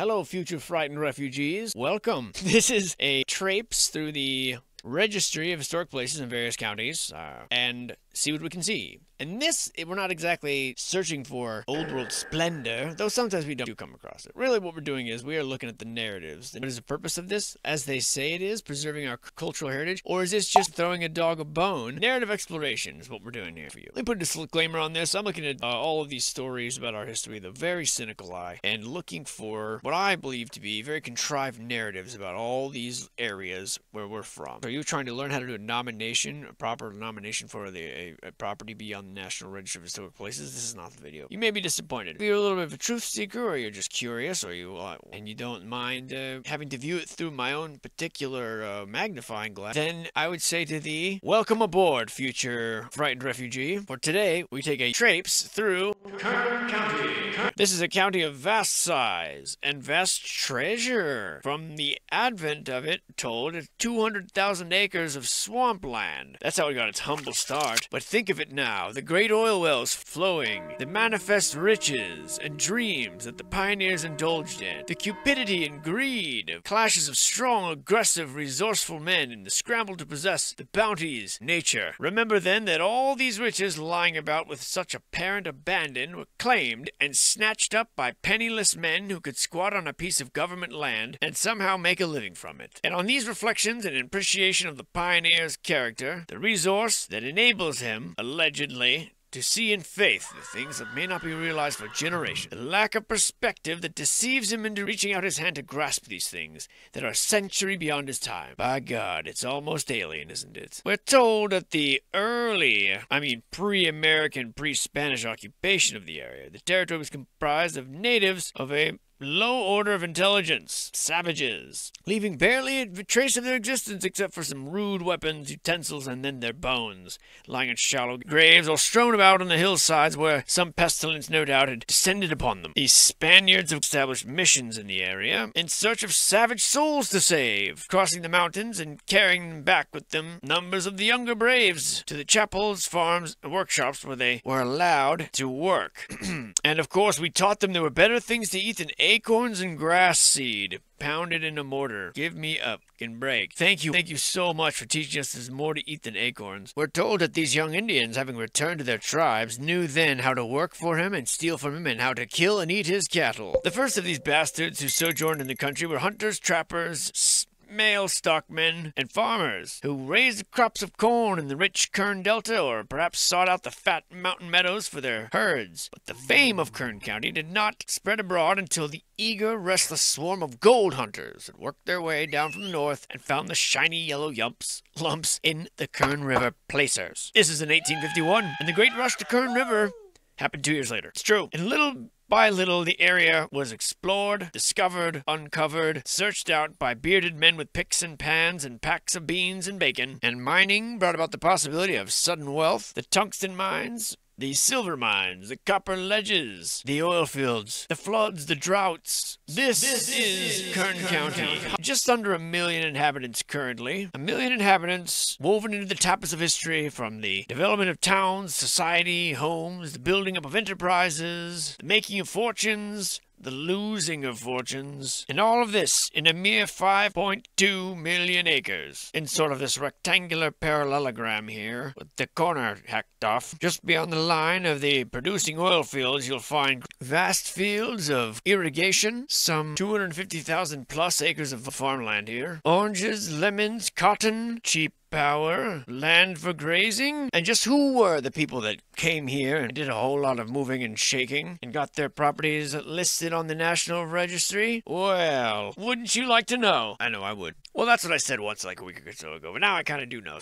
Hello, future frightened refugees. Welcome. This is a traipse through the registry of historic places in various counties uh, and see what we can see. And this, we're not exactly searching for old world splendor, though sometimes we do come across it. Really, what we're doing is we are looking at the narratives. What is the purpose of this? As they say it is, preserving our cultural heritage? Or is this just throwing a dog a bone? Narrative exploration is what we're doing here for you. Let me put a disclaimer on this. I'm looking at uh, all of these stories about our history with a very cynical eye and looking for what I believe to be very contrived narratives about all these areas where we're from. Are you trying to learn how to do a nomination, a proper nomination for the a, a property be on the National Register of Historic Places, this is not the video. You may be disappointed. If you're a little bit of a truth seeker, or you're just curious, or you uh, and you don't mind uh, having to view it through my own particular uh, magnifying glass, then I would say to thee, welcome aboard, future frightened refugee. For today, we take a traipse through Kern County. This is a county of vast size and vast treasure. From the advent of it told, 200,000 acres of swampland. That's how it got its humble start. But think of it now, the great oil wells flowing, the manifest riches and dreams that the pioneers indulged in, the cupidity and greed of clashes of strong, aggressive, resourceful men in the scramble to possess the bounties nature. Remember then that all these riches lying about with such apparent abandon were claimed and snatched up by penniless men who could squat on a piece of government land and somehow make a living from it. And on these reflections and appreciation of the pioneer's character, the resource that enables him, allegedly, to see in faith the things that may not be realized for generations. The lack of perspective that deceives him into reaching out his hand to grasp these things that are a century beyond his time. By God, it's almost alien, isn't it? We're told that the early, I mean pre-American, pre-Spanish occupation of the area, the territory was comprised of natives of a low order of intelligence, savages, leaving barely a trace of their existence except for some rude weapons, utensils, and then their bones, lying in shallow graves or strewn about on the hillsides where some pestilence no doubt had descended upon them. These Spaniards have established missions in the area in search of savage souls to save, crossing the mountains and carrying back with them numbers of the younger braves to the chapels, farms, and workshops where they were allowed to work. and of course, we taught them there were better things to eat than acorns and grass seed pounded in a mortar. Give me a fucking break. Thank you. Thank you so much for teaching us there's more to eat than acorns. We're told that these young Indians, having returned to their tribes, knew then how to work for him and steal from him and how to kill and eat his cattle. The first of these bastards who sojourned in the country were hunters, trappers, male stockmen, and farmers who raised the crops of corn in the rich Kern Delta or perhaps sought out the fat mountain meadows for their herds. But the fame of Kern County did not spread abroad until the eager, restless swarm of gold hunters had worked their way down from the north and found the shiny yellow yumps, lumps in the Kern River placers. This is in 1851, and the great rush to Kern River happened two years later. It's true. In little by little, the area was explored, discovered, uncovered, searched out by bearded men with picks and pans and packs of beans and bacon, and mining brought about the possibility of sudden wealth. The tungsten mines the silver mines, the copper ledges, the oil fields, the floods, the droughts. This, this is, is Kern, Kern County. County. Just under a million inhabitants currently. A million inhabitants woven into the tapestry of history from the development of towns, society, homes, the building up of enterprises, the making of fortunes, the losing of fortunes, and all of this in a mere 5.2 million acres, in sort of this rectangular parallelogram here, with the corner hacked off. Just beyond the line of the producing oil fields, you'll find vast fields of irrigation, some 250,000 plus acres of farmland here, oranges, lemons, cotton, cheap power, land for grazing, and just who were the people that came here and did a whole lot of moving and shaking and got their properties listed on the National Registry? Well, wouldn't you like to know? I know I would. Well, that's what I said once like a week or so ago, but now I kind of do know.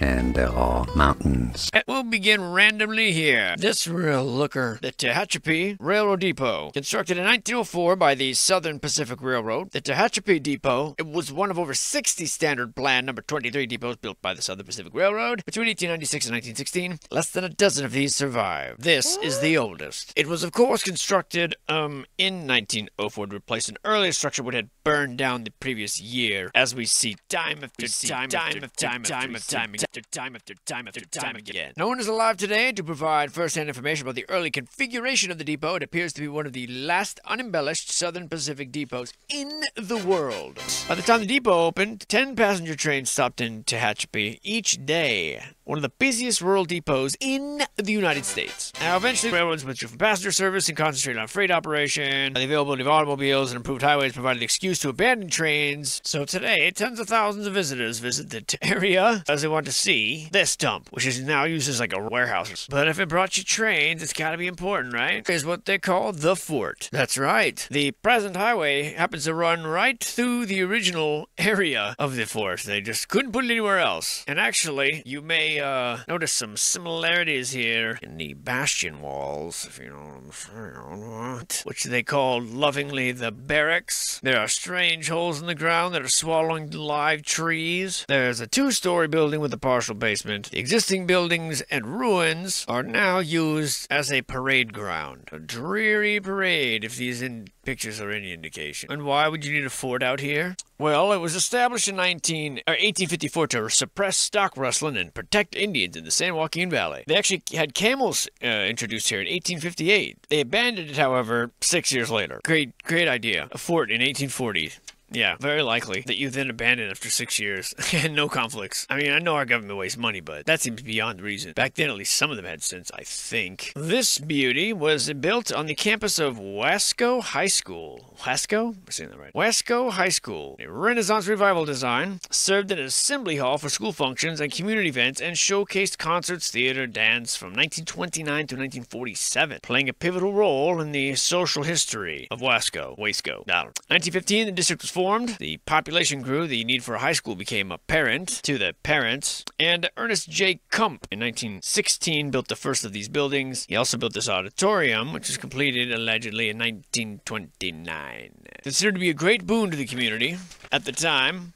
And there are mountains. And we'll begin randomly here. This real looker, the Tehachapi Railroad Depot, constructed in 1904 by the Southern Pacific Railroad. The Tehachapi Depot, it was one of over 60 standard plan number 23 depots built by the Southern Pacific Railroad between 1896 and 1916. Less than a dozen of these survived. This is the oldest. It was, of course, constructed um in 1904 to replace an earlier structure which had burned down the previous year, as we see time after time, time after time, time after time, after time after time after time again. No No one is alive today to provide first-hand information about the early configuration of the depot. It appears to be one of the last unembellished Southern Pacific depots in the world. By the time the depot opened, 10 passenger trains stopped in Tehachapi each day. One of the busiest rural depots in the United States. Now, eventually, railroads withdrew from passenger service and concentrated on freight operation. The availability of automobiles and improved highways provided an excuse to abandon trains. So today, tens of thousands of visitors visit the area as they want to see this dump, which is now used as like a warehouse. But if it brought you trains, it's got to be important, right? Is what they call the fort. That's right. The present highway happens to run right through the original area of the fort. They just couldn't put it anywhere else. And actually, you may uh, notice some similarities here in the bastion walls, if you know what I'm saying. Which they called lovingly the barracks. There are strange holes in the ground that are swallowing live trees. There's a two-story building with a partial basement. The existing buildings and ruins are now used as a parade ground. A dreary parade, if these pictures are any indication. And why would you need a fort out here? Well, it was established in 19, or 1854 to suppress stock rustling and protect Indians in the San Joaquin Valley. They actually had camels uh, introduced here in 1858. They abandoned it, however, six years later. Great, great idea. A fort in 1840. Yeah, very likely that you then abandon after six years and no conflicts. I mean, I know our government wastes money, but that seems beyond reason. Back then, at least some of them had sense, I think. This beauty was built on the campus of Wasco High School. Wasco? I'm saying that right? Wasco High School. A Renaissance revival design served as an assembly hall for school functions and community events and showcased concerts, theater, dance from 1929 to 1947, playing a pivotal role in the social history of Wasco. Wasco. 1915, the district was formed, the population grew, the need for a high school became apparent to the parents, and Ernest J. Kump in 1916 built the first of these buildings. He also built this auditorium, which was completed allegedly in 1929. Considered to be a great boon to the community at the time,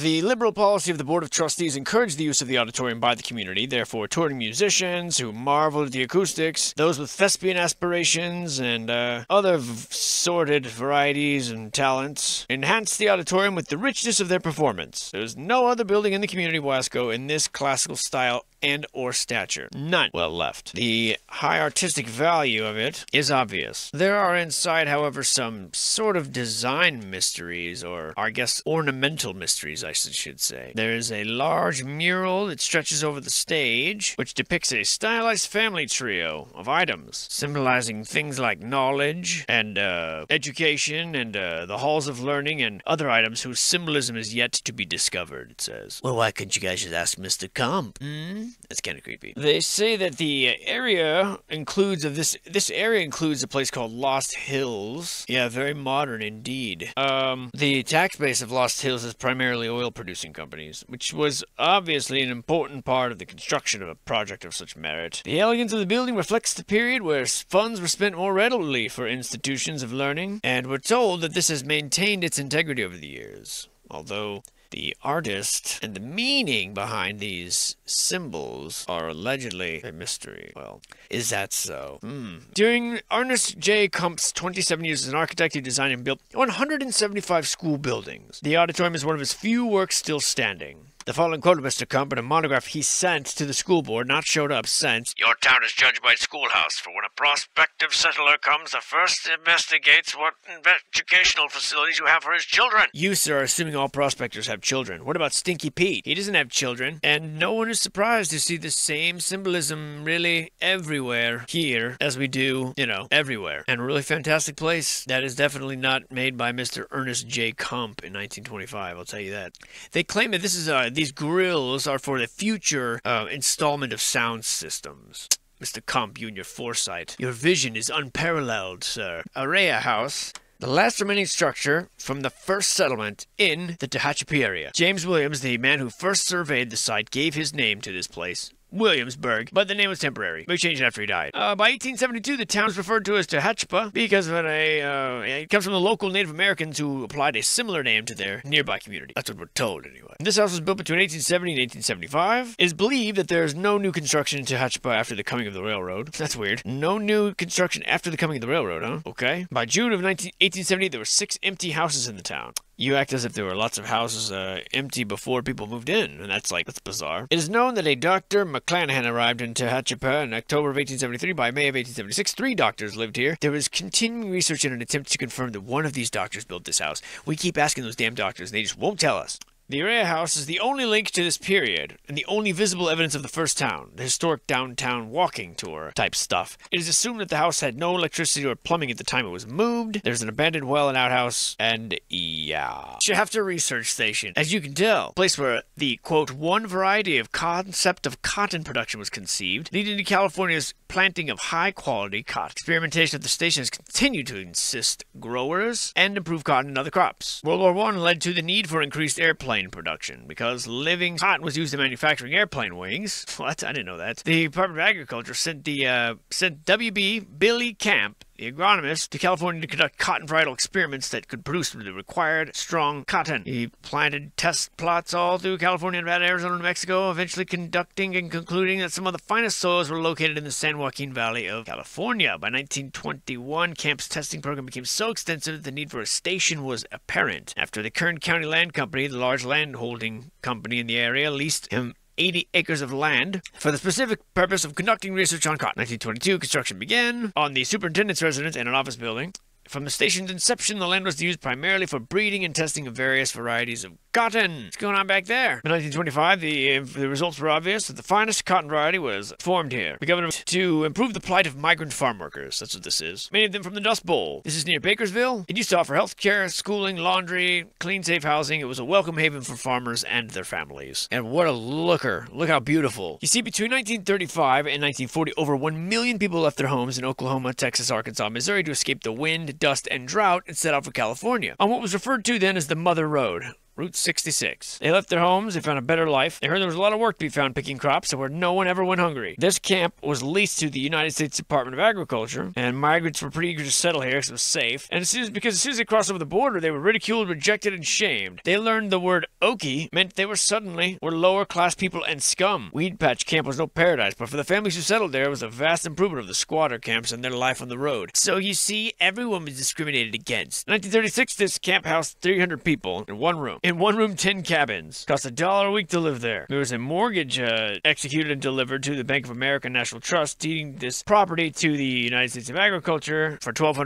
the liberal policy of the Board of Trustees encouraged the use of the auditorium by the community, therefore, touring musicians who marveled at the acoustics, those with thespian aspirations, and uh, other sordid varieties and talents enhanced the auditorium with the richness of their performance. There is no other building in the community of Wasco in this classical style and or stature. None well left. The high artistic value of it is obvious. There are inside, however, some sort of design mysteries, or I guess ornamental mysteries, I should say. There is a large mural that stretches over the stage, which depicts a stylized family trio of items, symbolizing things like knowledge and uh, education and uh, the halls of learning and other items whose symbolism is yet to be discovered, it says. Well, why couldn't you guys just ask Mr. Kump? Hmm? That's kind of creepy. They say that the area includes of this this area includes a place called Lost Hills. Yeah, very modern indeed. Um, the tax base of Lost Hills is primarily oil producing companies, which was obviously an important part of the construction of a project of such merit. The elegance of the building reflects the period where funds were spent more readily for institutions of learning, and we're told that this has maintained its integrity over the years. Although the artist and the meaning behind these symbols are allegedly a mystery. Well, is that so? Hmm. During Ernest J. Kump's 27 years as an architect, he designed and built 175 school buildings. The auditorium is one of his few works still standing. The following quote of Mr. Kump in a monograph he sent to the school board, not showed up, since. Your town is judged by its schoolhouse, for when a prospective settler comes, the first investigates what educational facilities you have for his children. You, sir, are assuming all prospectors have children. What about Stinky Pete? He doesn't have children. And no one is surprised to see the same symbolism really everywhere here as we do, you know, everywhere. And a really fantastic place that is definitely not made by Mr. Ernest J. Kump in 1925, I'll tell you that. They claim that this is uh, these grills are for the future uh, installment of sound systems. Mr. Kump you and your foresight. Your vision is unparalleled, sir. Errea House, the last remaining structure from the first settlement in the Tehachapi area. James Williams, the man who first surveyed the site, gave his name to this place. Williamsburg, but the name was temporary. We changed it after he died. Uh, by 1872, the town was referred to as Tehachapi because of a, uh, it comes from the local Native Americans who applied a similar name to their nearby community. That's what we're told, anyway. This house was built between 1870 and 1875. It is believed that there is no new construction in Tehachapi after the coming of the railroad. That's weird. No new construction after the coming of the railroad, huh? Okay. By June of 19, 1870, there were six empty houses in the town. You act as if there were lots of houses uh, empty before people moved in, and that's like that's bizarre. It is known that a Dr. McClanahan arrived in Tehachapi in October of 1873. By May of 1876, three doctors lived here. There was continuing research in an attempt to confirm that one of these doctors built this house. We keep asking those damn doctors, and they just won't tell us. The Errea House is the only link to this period, and the only visible evidence of the first town, the historic downtown walking tour type stuff. It is assumed that the house had no electricity or plumbing at the time it was moved. There's an abandoned well and outhouse, and yeah. Shafter Research Station. As you can tell, place where the quote one variety of concept of cotton production was conceived, leading to California's planting of high quality cotton. Experimentation at the station has continued to insist growers and improve cotton and other crops. World War I led to the need for increased airplane production because living cotton was used in manufacturing airplane wings. What? I didn't know that. The Department of Agriculture sent the uh, sent WB Billy Camp the agronomist to California to conduct cotton varietal experiments that could produce the required strong cotton. He planted test plots all through California, Nevada, Arizona, and Mexico, eventually conducting and concluding that some of the finest soils were located in the San Joaquin Valley of California. By 1921, Camp's testing program became so extensive that the need for a station was apparent. After the Kern County Land Company, the large land holding company in the area, leased him 80 acres of land for the specific purpose of conducting research on cotton. 1922, construction began on the superintendent's residence and an office building. From the station's inception, the land was used primarily for breeding and testing of various varieties of cotton. What's going on back there? In 1925, the, the results were obvious that the finest cotton variety was formed here. The government to improve the plight of migrant farm workers. That's what this is. Many of them from the Dust Bowl. This is near Bakersville. It used to offer health care, schooling, laundry, clean, safe housing. It was a welcome haven for farmers and their families. And what a looker. Look how beautiful. You see, between 1935 and 1940, over 1 million people left their homes in Oklahoma, Texas, Arkansas, Missouri to escape the wind, dust, and drought and set out for California on what was referred to then as the Mother Road. Route 66. They left their homes, they found a better life. They heard there was a lot of work to be found picking crops, so where no one ever went hungry. This camp was leased to the United States Department of Agriculture, and migrants were pretty eager to settle here because it was safe. And as soon as, because as soon as they crossed over the border, they were ridiculed, rejected, and shamed. They learned the word Okie meant they were suddenly were lower class people and scum. Weedpatch Camp was no paradise, but for the families who settled there, it was a vast improvement of the squatter camps and their life on the road. So you see, everyone was discriminated against. In 1936, this camp housed 300 people in one room. In one room, 10 cabins. Cost a dollar a week to live there. There was a mortgage uh, executed and delivered to the Bank of America National Trust, deeding this property to the United States of Agriculture for $1,200.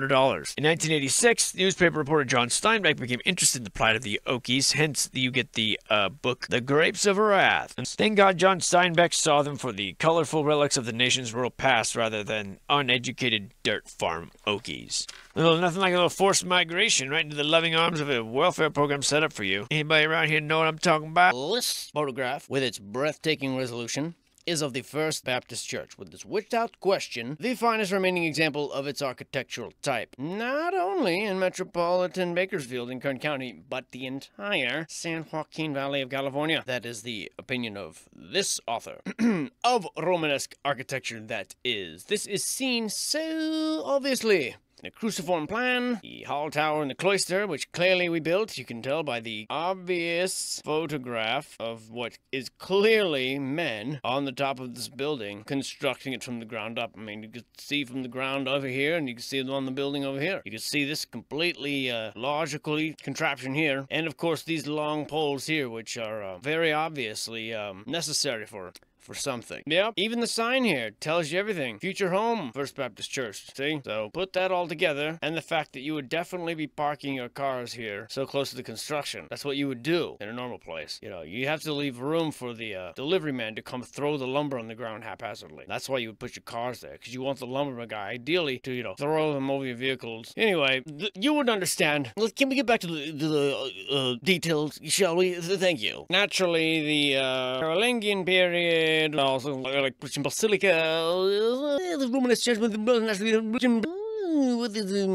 In 1986, newspaper reporter John Steinbeck became interested in the plight of the Okies, hence you get the uh, book The Grapes of Wrath. And thank God John Steinbeck saw them for the colorful relics of the nation's rural past rather than uneducated dirt farm Okies. Well, nothing like a little forced migration right into the loving arms of a welfare program set up for you. Anybody around here know what I'm talking about? This photograph, with its breathtaking resolution, is of the First Baptist Church, with this without question the finest remaining example of its architectural type. Not only in metropolitan Bakersfield in Kern County, but the entire San Joaquin Valley of California. That is the opinion of this author of Romanesque architecture, that is. This is seen so obviously the cruciform plan, the hall tower and the cloister, which clearly we built. You can tell by the obvious photograph of what is clearly men on the top of this building constructing it from the ground up. I mean, you can see from the ground over here, and you can see it on the building over here. You can see this completely uh, logically contraption here, and of course these long poles here, which are uh, very obviously um, necessary for for something. Yep, even the sign here tells you everything. Future home, First Baptist Church. See? So put that all together, and the fact that you would definitely be parking your cars here so close to the construction. That's what you would do in a normal place. You know, you have to leave room for the uh, delivery man to come throw the lumber on the ground haphazardly. That's why you would put your cars there, because you want the lumberman guy, ideally, to, you know, throw them over your vehicles. Anyway, you would understand. Look, Can we get back to the, the uh, uh, details, shall we? Th- Thank you. Naturally, the uh, Carolingian period, also like Christian Basilica, uh, the Romanesque with the what is it?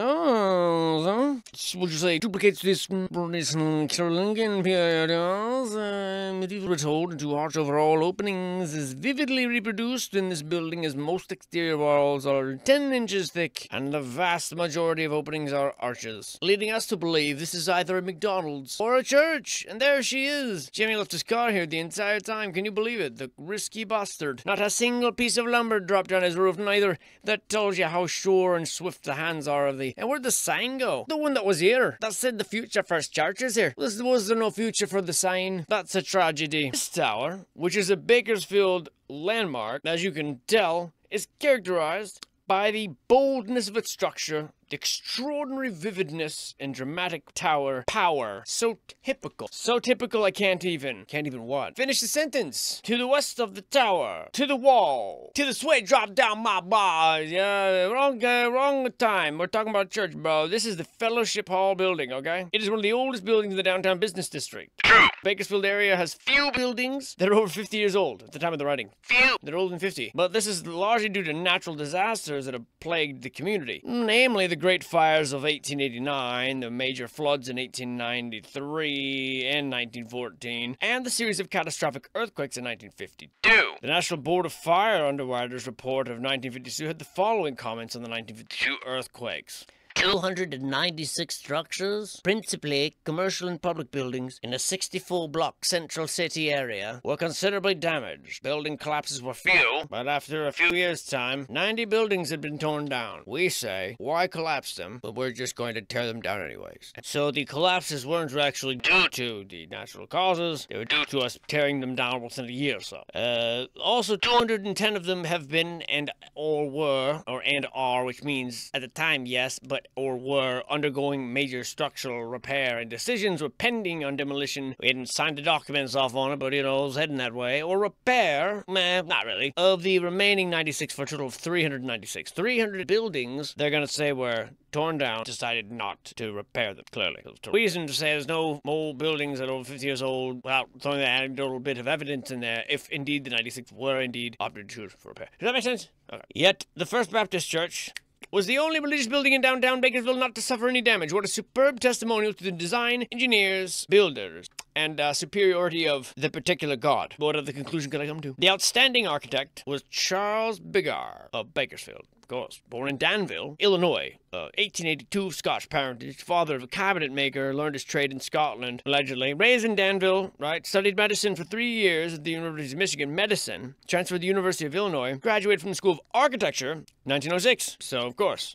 Oh, would you say duplicates this Carolingian period? Uh, medieval retold into arch over all openings is vividly reproduced in this building as most exterior walls are 10 inches thick and the vast majority of openings are arches, leading us to believe this is either a McDonald's or a church. And there she is. Jimmy left his car here the entire time. Can you believe it? The risky bastard. Not a single piece of lumber dropped on his roof, neither. That tells you how sure and swift the hands are of thee. And where'd the sign go? The one that was here. That said the future first church is here. Was, was there no future for the sign? That's a tragedy. This tower, which is a Bakersfield landmark, as you can tell, is characterized by the boldness of its structure, extraordinary vividness and dramatic tower power. So typical. So typical I can't even. Can't even what? Finish the sentence. To the west of the tower. To the wall. To the sweat drop down my bars. Yeah, wrong, uh, wrong time. We're talking about church, bro. This is the Fellowship Hall building, okay? It is one of the oldest buildings in the downtown business district. True. Bakersfield area has few buildings that are over 50 years old at the time of the writing. Few. They're older than 50. But this is largely due to natural disasters that have plagued the community. Namely, the The great Fires of 1889, the major floods in 1893 and 1914, and the series of catastrophic earthquakes in 1952. The National Board of Fire Underwriters report of 1952 had the following comments on the 1952 earthquakes. 296 structures, principally commercial and public buildings, in a 64 block central city area were considerably damaged. Building collapses were few, but after a few years' time, 90 buildings had been torn down. We say, why collapse them, but we're just going to tear them down anyways. So the collapses weren't actually due to the natural causes, they were due to us tearing them down within a year or so. Uh, also, 210 of them have been and or were, or and are, which means at the time, yes, but or were undergoing major structural repair, and decisions were pending on demolition. We hadn't signed the documents off on it, but you know, it was heading that way. Or repair, meh, not really. Of the remaining 96 for a total of 396. 300 buildings, they're gonna say were torn down, decided not to repair them, clearly. The reason to say there's no more buildings that are over 50 years old without throwing that anecdotal bit of evidence in there, if indeed the 96 were indeed opted to for repair. Does that make sense? Okay. Yet, the First Baptist Church was the only religious building in downtown Bakersville not to suffer any damage. What a superb testimonial to the design, engineers, builders, and uh, superiority of the particular god. What other conclusion could I come to? The outstanding architect was Charles Biggar of Bakersfield. Of course, born in Danville, Illinois, uh, 1882 Scotch parentage, father of a cabinet maker, learned his trade in Scotland, allegedly. Raised in Danville, right, studied medicine for three years at the University of Michigan, medicine, transferred to the University of Illinois, graduated from the School of Architecture, 1906. So, of course,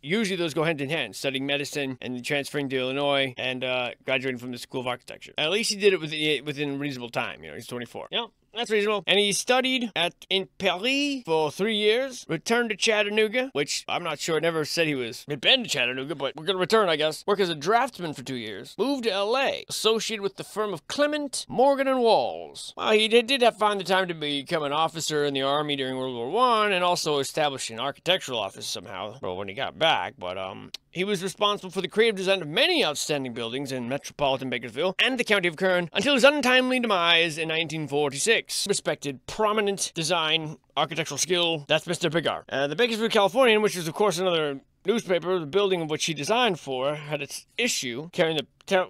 usually those go hand in hand, studying medicine and transferring to Illinois and uh, graduating from the School of Architecture. At least he did it within, within reasonable time, you know, he's 24. Yeah. That's reasonable. And he studied at in Paris for three years, returned to Chattanooga, which I'm not sure, never said he was had been to Chattanooga, but we're gonna return, I guess. Work as a draftsman for two years. Moved to LA, associated with the firm of Clement, Morgan, and Walls. Well, he did, did have find the time to become an officer in the army during World War One, and also establish an architectural office somehow. Well, when he got back, but um, he was responsible for the creative design of many outstanding buildings in metropolitan Bakersville and the county of Kern until his untimely demise in 1946. Respected prominent design, architectural skill, that's Mr. Biggar. Uh, the Bakersfield Californian, which is of course another newspaper, the building of which he designed for, had its issue carrying the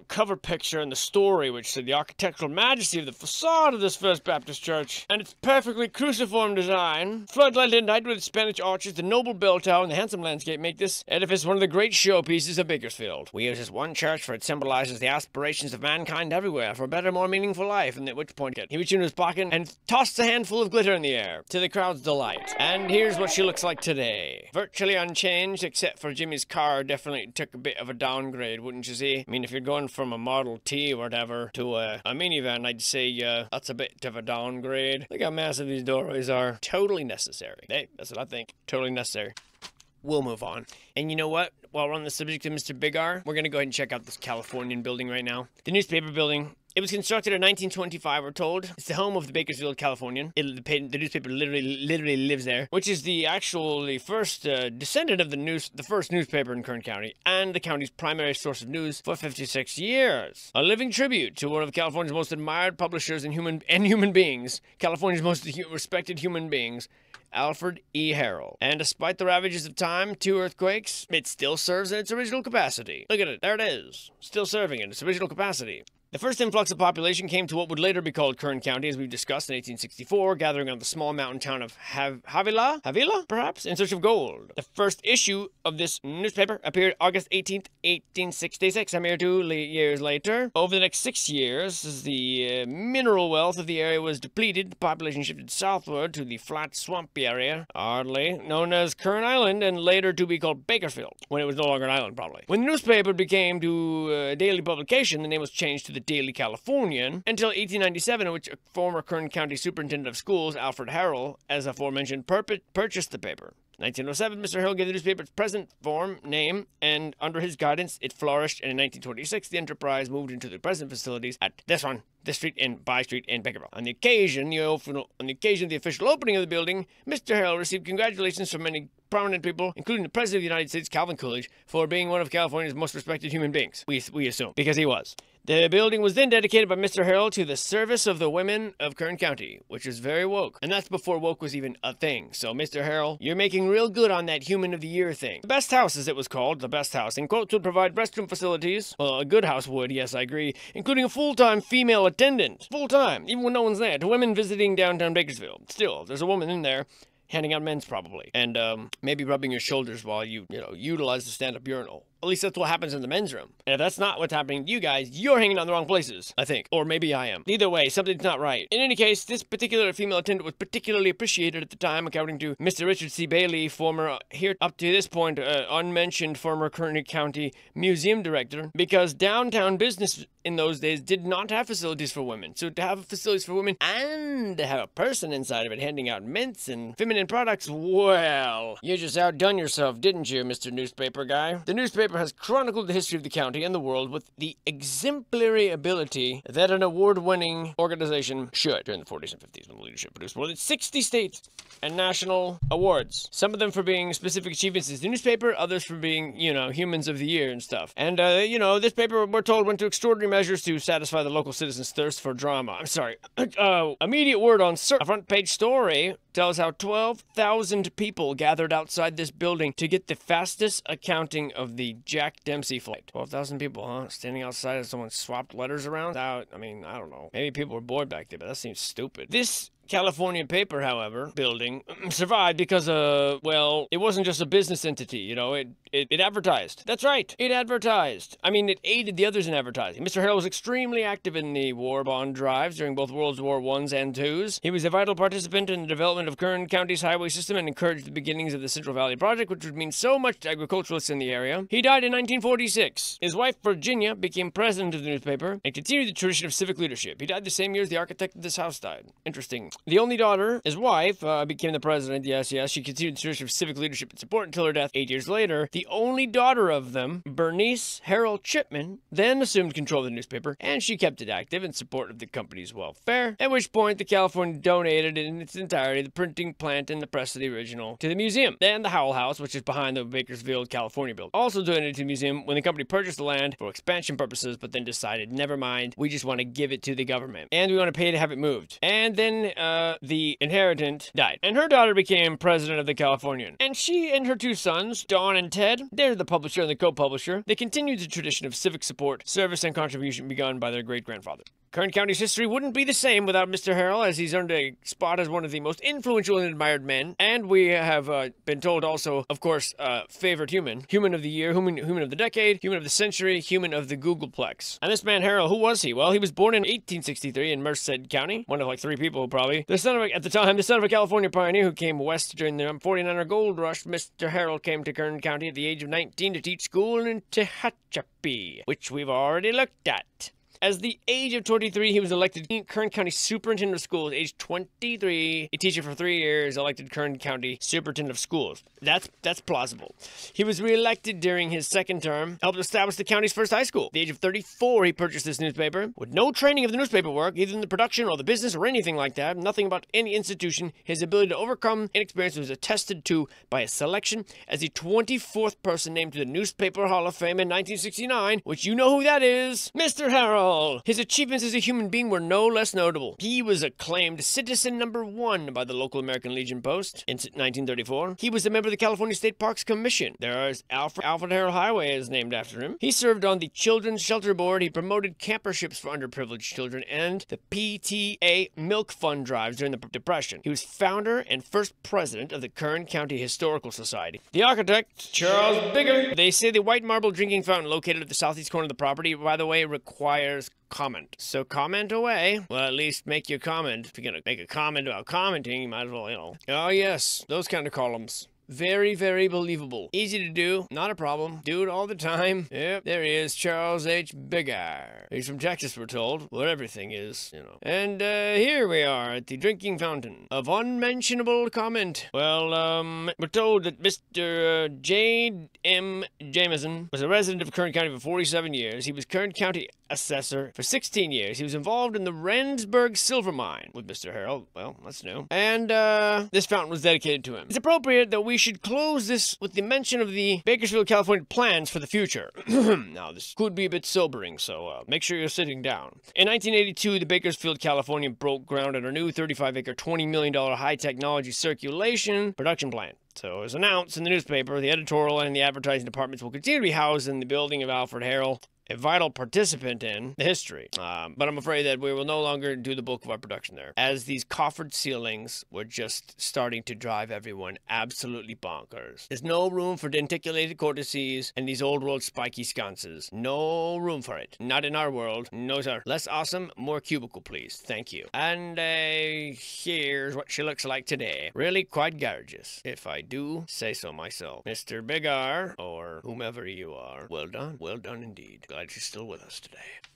cover picture and the story, which said the architectural majesty of the facade of this First Baptist Church and its perfectly cruciform design, floodlight at night with its Spanish arches, the noble bell tower, and the handsome landscape make this edifice one of the great showpieces of Bakersfield. We use this one church for it symbolizes the aspirations of mankind everywhere for a better, more meaningful life, and at which point he reached into his pocket and tossed a handful of glitter in the air, to the crowd's delight. And here's what she looks like today. Virtually unchanged, except for Jimmy's car definitely took a bit of a downgrade, wouldn't you see? I mean, if you're going from a Model T or whatever to a, a minivan, I'd say uh, that's a bit of a downgrade. Look how massive these doorways are. Totally necessary. Hey, that's what I think. Totally necessary. We'll move on. And you know what? While we're on the subject of Mr. Biggar, we're going to go ahead and check out this Californian building right now. The newspaper building it was constructed in 1925, we're told. It's the home of the Bakersfield Californian. It, the, the, newspaper literally literally lives there, which is the actual the first uh, descendant of the news, the first newspaper in Kern County, and the county's primary source of news for 56 years. A living tribute to one of California's most admired publishers and human and human beings, California's most respected human beings. Alfred E. Harrell. And despite the ravages of time, two earthquakes, it still serves in its original capacity. Look at it, there it is. Still serving in its original capacity. The first influx of population came to what would later be called Kern County, as we've discussed in 1864, gathering on the small mountain town of Hav- Havilah, Havilah, perhaps, in search of gold. The first issue of this newspaper appeared August 18th, 1866, a mere two years later. Over the next six years, as the uh, mineral wealth of the area was depleted, the population shifted southward to the flat, swampy area, hardly known as Kern Island, and later to be called Bakerfield, when it was no longer an island, probably. When the newspaper became to uh, daily publication, the name was changed to the Daily Californian until 1897, in which a former Kern County Superintendent of Schools, Alfred Harrell, as aforementioned, purchased the paper. 1907, Mr. Hill gave the newspaper its present form, name, and under his guidance, it flourished. And in 1926, the enterprise moved into the present facilities at this one, this street and By Street in Bakerville. On the occasion, the, official, on the occasion of the official opening of the building, Mr. Hill received congratulations from many prominent people, including the President of the United States, Calvin Coolidge, for being one of California's most respected human beings. We, we assume, because he was. The building was then dedicated by Mr. Harrell to the service of the women of Kern County, which is very woke. And that's before woke was even a thing. So, Mr. Harrell, you're making real good on that Human of the Year thing. The best house, as it was called, the best house, in quotes, would provide restroom facilities. Well, a good house would, yes, I agree, including a full-time female attendant. Full-time, even when no one's there, to women visiting downtown Bakersfield. Still, there's a woman in there handing out men's probably, and um, maybe rubbing your shoulders while you, you know, utilize the stand-up urinal. At least that's what happens in the men's room. And if that's not what's happening to you guys, you're hanging out the wrong places, I think. Or maybe I am. Either way, something's not right. In any case, this particular female attendant was particularly appreciated at the time, according to Mr. Richard C. Bailey, former, uh, here up to this point, uh, unmentioned former Kern County Museum Director, because downtown business in those days did not have facilities for women. So to have facilities for women and to have a person inside of it handing out mints and feminine products, well, you just outdone yourself, didn't you, Mr. Newspaper Guy? The newspaper newspaper has chronicled the history of the county and the world with the exemplary ability that an award-winning organization should during the 40s and 50s when the leadership produced more than 60 state and national awards. Some of them for being specific achievements as the newspaper, others for being, you know, humans of the year and stuff. And, uh, you know, this paper, we're told, went to extraordinary measures to satisfy the local citizens' thirst for drama. I'm sorry. Uh, immediate word on a front page story tells how 12,000 people gathered outside this building to get the fastest accounting of the Jack Dempsey flight. 12,000 people, huh? Standing outside as someone swapped letters around? Out, I mean, I don't know. Maybe people were bored back there, but that seems stupid. This California paper, however, building survived because, uh, well, it wasn't just a business entity, you know, it, it, it, advertised. That's right, it advertised. I mean, it aided the others in advertising. Mr. Harrell was extremely active in the war bond drives during both World War I's and Two's. He was a vital participant in the development of Kern County's highway system and encouraged the beginnings of the Central Valley Project, which would mean so much to agriculturalists in the area. He died in 1946. His wife, Virginia, became president of the newspaper and continued the tradition of civic leadership. He died the same year as the architect of this house died. Interesting. The only daughter, his wife, uh, became the president. Yes, yes. She continued the tradition of civic leadership and support until her death eight years later. The only daughter of them, Bernice Harrell Chipman, then assumed control of the newspaper, and she kept it active in support of the company's welfare. At which point, the California donated in its entirety the printing plant and the press of the original to the museum. Then the Howell House, which is behind the Bakersfield, California building, also donated to the museum when the company purchased the land for expansion purposes, but then decided, never mind, we just want to give it to the government, and we want to pay to have it moved. And then uh, Uh, the inheritant died, and her daughter became president of the Californian. And she and her two sons, Don and Ted, they're the publisher and the co-publisher. They continued the tradition of civic support, service, and contribution begun by their great-grandfather. Kern County's history wouldn't be the same without Mr. Harrell, as he's earned a spot as one of the most influential and admired men. And we have uh, been told also, of course, uh, favorite human, human of the year, human, human of the decade, human of the century, human of the googolplex. And this man Harrell, who was he? Well, he was born in 1863 in Merced County, one of like three people probably. The son of a, at the time, the son of a California pioneer who came west during the 49er gold rush. Mr. Harrell came to Kern County at the age of 19 to teach school in Tehachapi, which we've already looked at. As the age of 23, he was elected Kern County Superintendent of Schools. Age 23, a teacher for three years, elected Kern County Superintendent of Schools. That's that's plausible. He was reelected during his second term, helped establish the county's first high school. At the age of 34, he purchased this newspaper. With no training of the newspaper work, either in the production or the business or anything like that, nothing about any institution, his ability to overcome inexperience was attested to by a selection as the 24th person named to the Newspaper Hall of Fame in 1969, which you know who that is, Mr. Harrell. All. His achievements as a human being were no less notable. He was acclaimed citizen number one by the local American Legion Post in 1934. He was a member of the California State Parks Commission. There is Alfred, Alfred Harrell Highway is named after him. He served on the Children's Shelter Board. He promoted camperships for underprivileged children and the PTA Milk Fund drives during the Depression. He was founder and first president of the Kern County Historical Society. The architect, Charles Biggar. They say the white marble drinking fountain located at the southeast corner of the property, by the way, requires comment. So comment away. Well, at least make your comment. If you're to make a comment about commenting, you might as well, you know. Oh, yes, those kind of columns. Very, very believable. Easy to do, not a problem. Do it all the time. Yep, there he is, Charles H. Biggar. He's from Texas, we're told, where everything is, you know. And uh, here we are at the drinking fountain of unmentionable comment. Well, um, we're told that Mr. Uh, J. M. Jameson was a resident of Kern County for 47 years. He was Kern County assessor for 16 years. He was involved in the Randsburg silver mine with Mr. Harrell. Well, that's new. And uh, this fountain was dedicated to him. It's appropriate that we should close this with the mention of the Bakersfield, California plans for the future. now, this could be a bit sobering, so uh, make sure you're sitting down. In 1982, the Bakersfield, California broke ground on a new 35 acre, $20 million high technology circulation production plant. So, as announced in the newspaper, the editorial and the advertising departments will continue to be housed in the building of Alfred Harrell a vital participant in the history. Um, but I'm afraid that we will no longer do the bulk of our production there, as these coffered ceilings were just starting to drive everyone absolutely bonkers. There's no room for denticulated cornices and these old world spiky sconces. No room for it. Not in our world. No, sir. Less awesome, more cubicle, please. Thank you. And uh, here's what she looks like today. Really quite gorgeous, if I do say so myself. Mr. Biggar, or whomever you are, well done. Well done indeed. Glad glad you're still with us today.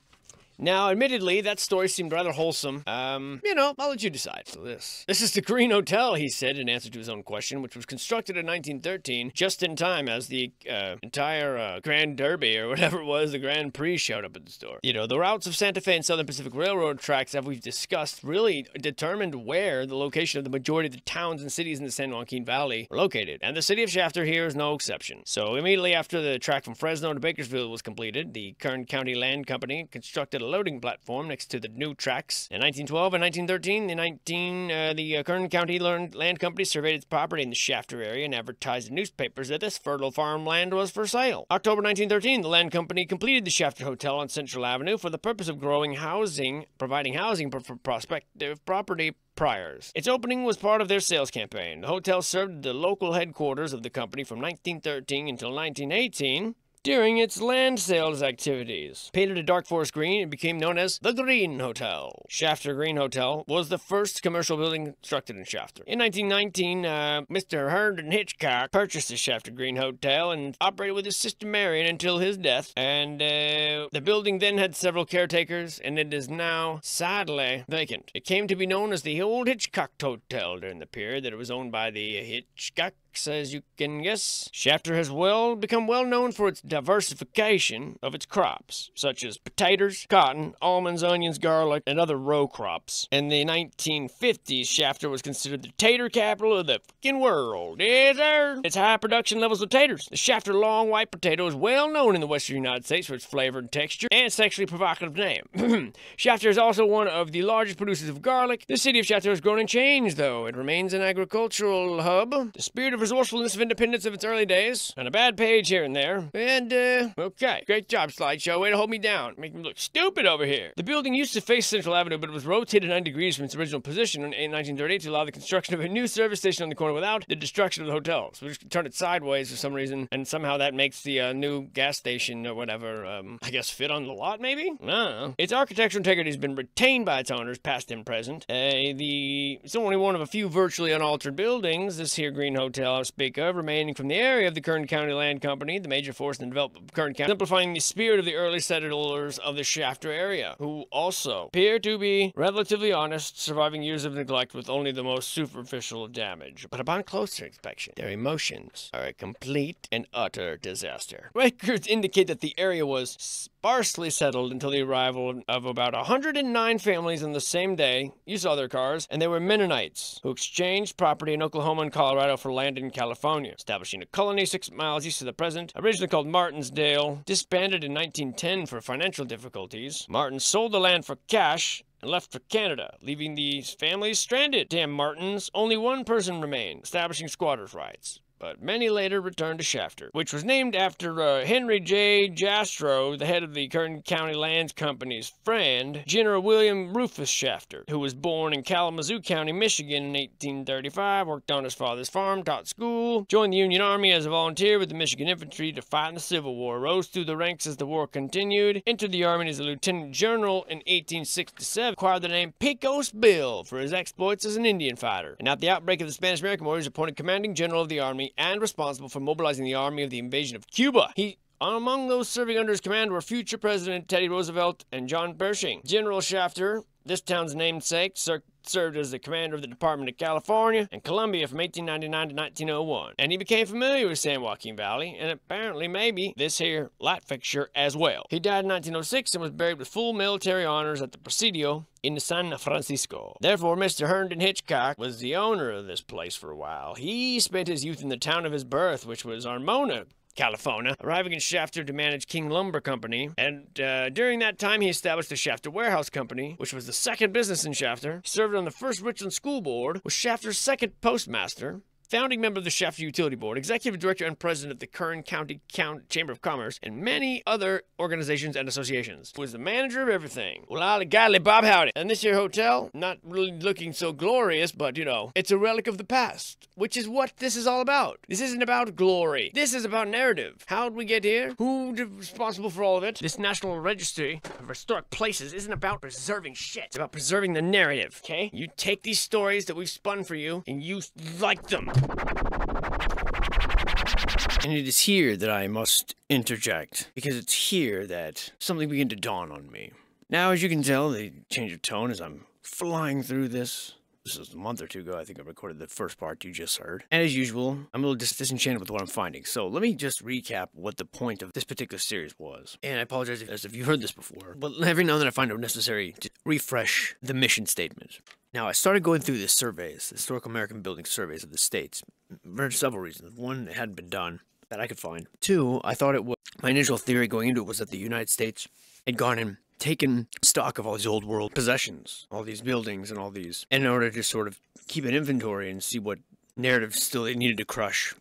Now, admittedly, that story seemed rather wholesome. Um, you know, I'll let you decide. So this. This is the Green Hotel, he said in answer to his own question, which was constructed in 1913, just in time as the uh, entire uh, Grand Derby or whatever it was, the Grand Prix showed up at the store. You know, the routes of Santa Fe and Southern Pacific Railroad tracks that we've discussed really determined where the location of the majority of the towns and cities in the San Joaquin Valley were located. And the city of Shafter here is no exception. So immediately after the track from Fresno to Bakersfield was completed, the Kern County Land Company constructed loading platform next to the new tracks. In 1912 and 1913, the 19 uh, the uh, Kern County Land Company surveyed its property in the Shafter area and advertised in newspapers that this fertile farmland was for sale. October 1913, the land company completed the Shafter Hotel on Central Avenue for the purpose of growing housing, providing housing for prospective property priors. Its opening was part of their sales campaign. The hotel served the local headquarters of the company from 1913 until 1918 during its land sales activities. Painted a dark forest green, it became known as the Green Hotel. Shafter Green Hotel was the first commercial building constructed in Shafter. In 1919, uh, Mr. Herndon Hitchcock purchased the Shafter Green Hotel and operated with his sister Marion until his death. And uh, the building then had several caretakers, and it is now, sadly, vacant. It came to be known as the Old Hitchcock Hotel during the period that it was owned by the Hitchcock as you can guess. Shafter has well become well known for its diversification of its crops, such as potatoes, cotton, almonds, onions, garlic, and other row crops. In the 1950s, Shafter was considered the tater capital of the fucking world. Yes, sir. Its high production levels of taters. The Shafter long white potato is well known in the western United States for its flavor and texture and sexually provocative name. Shafter is also one of the largest producers of garlic. The city of Shafter has grown and changed, though. It remains an agricultural hub. The spirit of resourcefulness of independence of its early days, and a bad page here and there. And, uh, okay. Great job, slideshow. Way to hold me down. Make me look stupid over here. The building used to face Central Avenue, but it was rotated 90 degrees from its original position in 1938 to allow the construction of a new service station on the corner without the destruction of the hotel. So we just turned it sideways for some reason, and somehow that makes the uh, new gas station or whatever, um, I guess, fit on the lot, maybe? I. Its architectural integrity has been retained by its owners, past and present. Uh, the It's only one of a few virtually unaltered buildings, this here Green Hotel Speak speak of remaining from the area of the Kern County Land Company, the major force in the development of Kern County, simplifying the spirit of the early settlers of the Shafter area, who also appear to be relatively honest, surviving years of neglect with only the most superficial damage. But upon closer inspection, their emotions are a complete and utter disaster. Records indicate that the area was sparsely settled until the arrival of about 109 families on the same day. You saw their cars, and they were Mennonites who exchanged property in Oklahoma and Colorado for land in California, establishing a colony six miles east of the present, originally called Martinsdale. Disbanded in 1910 for financial difficulties, Martin sold the land for cash and left for Canada, leaving these families stranded. Damn Martins, only one person remained, establishing squatters' rights but many later returned to Shafter, which was named after uh, Henry J. Jastro, the head of the Kern County Lands Company's friend, General William Rufus Shafter, who was born in Kalamazoo County, Michigan in 1835, worked on his father's farm, taught school, joined the Union Army as a volunteer with the Michigan Infantry to fight in the Civil War, rose through the ranks as the war continued, entered the Army as a lieutenant general in 1867, acquired the name Pecos Bill for his exploits as an Indian fighter, and at the outbreak of the Spanish-American War, he was appointed commanding general of the Army and responsible for mobilizing the army of the invasion of Cuba. He among those serving under his command were future President Teddy Roosevelt and John Pershing. General Shafter, this town's namesake, served as the commander of the Department of California and Columbia from 1899 to 1901. And he became familiar with San Joaquin Valley and apparently maybe this here light fixture as well. He died in 1906 and was buried with full military honors at the Presidio in San Francisco. Therefore, Mr. Herndon Hitchcock was the owner of this place for a while. He spent his youth in the town of his birth, which was Armona, California, arriving in Shafter to manage King Lumber Company. And uh, during that time, he established the Shafter Warehouse Company, which was the second business in Shafter. He served on the first Richland School Board, was Shafter's second postmaster, founding member of the Shafter Utility Board, executive director and president of the Kern County Count Chamber of Commerce, and many other organizations and associations. Was the manager of everything. Well, I'll golly, Bob Howdy. And this here hotel, not really looking so glorious, but you know, it's a relic of the past, which is what this is all about. This isn't about glory. This is about narrative. How did we get here? Who's responsible for all of it? This National Registry of Historic Places isn't about preserving shit. It's about preserving the narrative, okay? You take these stories that we've spun for you and you like them. And it is here that I must interject, because it's here that something began to dawn on me. Now, as you can tell, the change of tone as I'm flying through this. This was a month or two ago, I think I recorded the first part you just heard. And as usual, I'm a little dis disenchanted with what I'm finding. So let me just recap what the point of this particular series was. And I apologize if, if you've heard this before, but every now and then I find it necessary to refresh the mission statement. Now, I started going through the surveys, the Historical American Building surveys of the states, for several reasons. One, it hadn't been done that I could find. Two, I thought it was, my initial theory going into it was that the United States had gone and taken stock of all these old world possessions, all these buildings and all these, in order to sort of keep an inventory and see what narratives still they needed to crush,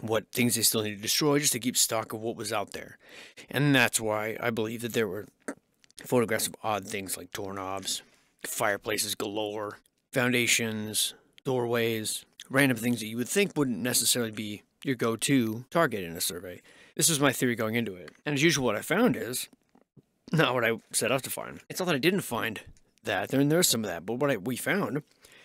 what things they still needed to destroy, just to keep stock of what was out there. And that's why I believe that there were photographs of odd things like doorknobs, fireplaces galore, foundations, doorways, random things that you would think wouldn't necessarily be your go-to target in a survey. This was my theory going into it. And as usual, what I found is not what I set out to find. It's not that I didn't find that, and there's some of that, but what I, we found,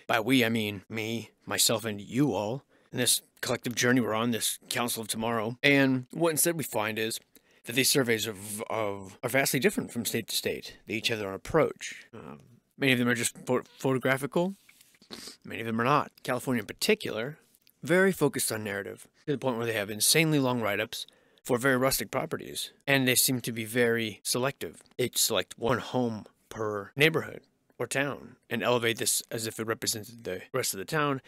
by we I mean me, myself, and you all, in this collective journey we're on, this Council of Tomorrow, and what instead we find is that these surveys are, of, are vastly different from state to state. They each have their own approach. Um, Many of them are just photographical. Many of them are not. California in particular, very focused on narrative to the point where they have insanely long write-ups for very rustic properties. And they seem to be very selective. They select one home per neighborhood or town and elevate this as if it represented the rest of the town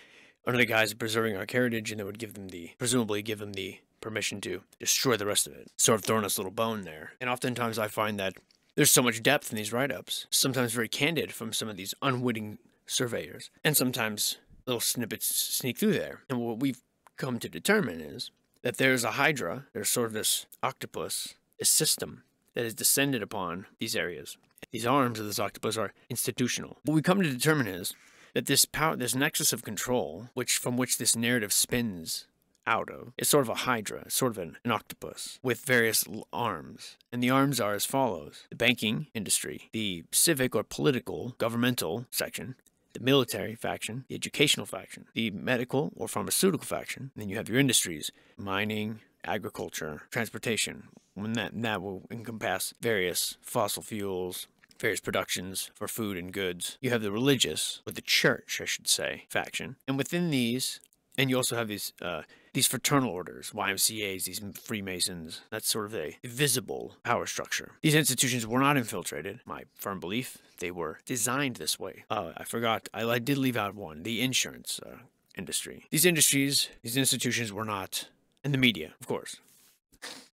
under the guise of preserving our heritage and they would give them the, presumably give them the permission to destroy the rest of it. Sort of throwing us a little bone there. And oftentimes I find that there's so much depth in these write ups, sometimes very candid from some of these unwitting surveyors, and sometimes little snippets sneak through there. And what we've come to determine is that there's a hydra, there's sort of this octopus, a system that has descended upon these areas. These arms of this octopus are institutional. What we come to determine is that this power, this nexus of control, which from which this narrative spins out of is sort of a hydra, sort of an, an octopus with various arms. And the arms are as follows the banking industry, the civic or political governmental section, the military faction, the educational faction, the medical or pharmaceutical faction. And then you have your industries, mining, agriculture, transportation. When that, that will encompass various fossil fuels, various productions for food and goods. You have the religious, or the church, I should say, faction. And within these, and you also have these uh, these fraternal orders, YMCA's, these Freemasons. That's sort of a visible power structure. These institutions were not infiltrated. My firm belief, they were designed this way. Uh, I forgot. I, I, did leave out one. The insurance uh, industry. These industries, these institutions were not in the media, of course.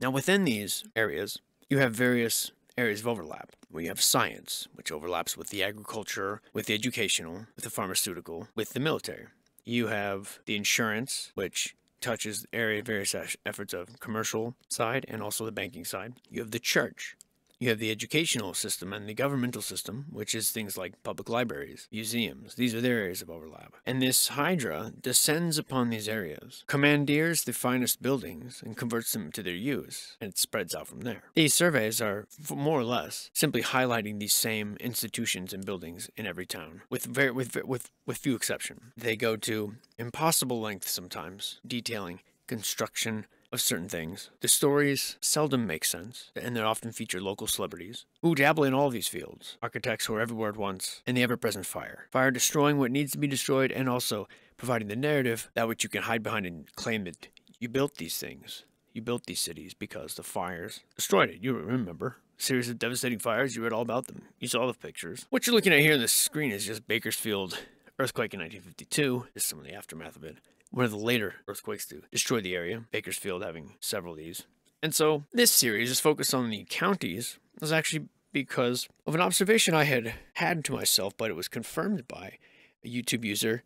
Now, within these areas, you have various areas of overlap. We have science, which overlaps with the agriculture, with the educational, with the pharmaceutical, with the military. You have the insurance, which touches area various efforts of commercial side and also the banking side. You have the church, you have the educational system and the governmental system, which is things like public libraries, museums. These are their areas of overlap. And this Hydra descends upon these areas, commandeers the finest buildings, and converts them to their use, and it spreads out from there. These surveys are more or less simply highlighting these same institutions and buildings in every town, with very with with with few exception. They go to impossible lengths sometimes, detailing construction of certain things. The stories seldom make sense, and they often feature local celebrities who dabble in all these fields. Architects who are everywhere at once, and the ever present fire. Fire destroying what needs to be destroyed, and also providing the narrative that which you can hide behind and claim that you built these things. You built these cities because the fires destroyed it. You remember. Series of devastating fires, you read all about them. You saw the pictures. What you're looking at here on the screen is just Bakersfield earthquake in 1952. This is some of the aftermath of it one of the later earthquakes to destroy the area, Bakersfield having several of these. And so this series is focused on the counties. It was actually because of an observation I had had to myself, but it was confirmed by a YouTube user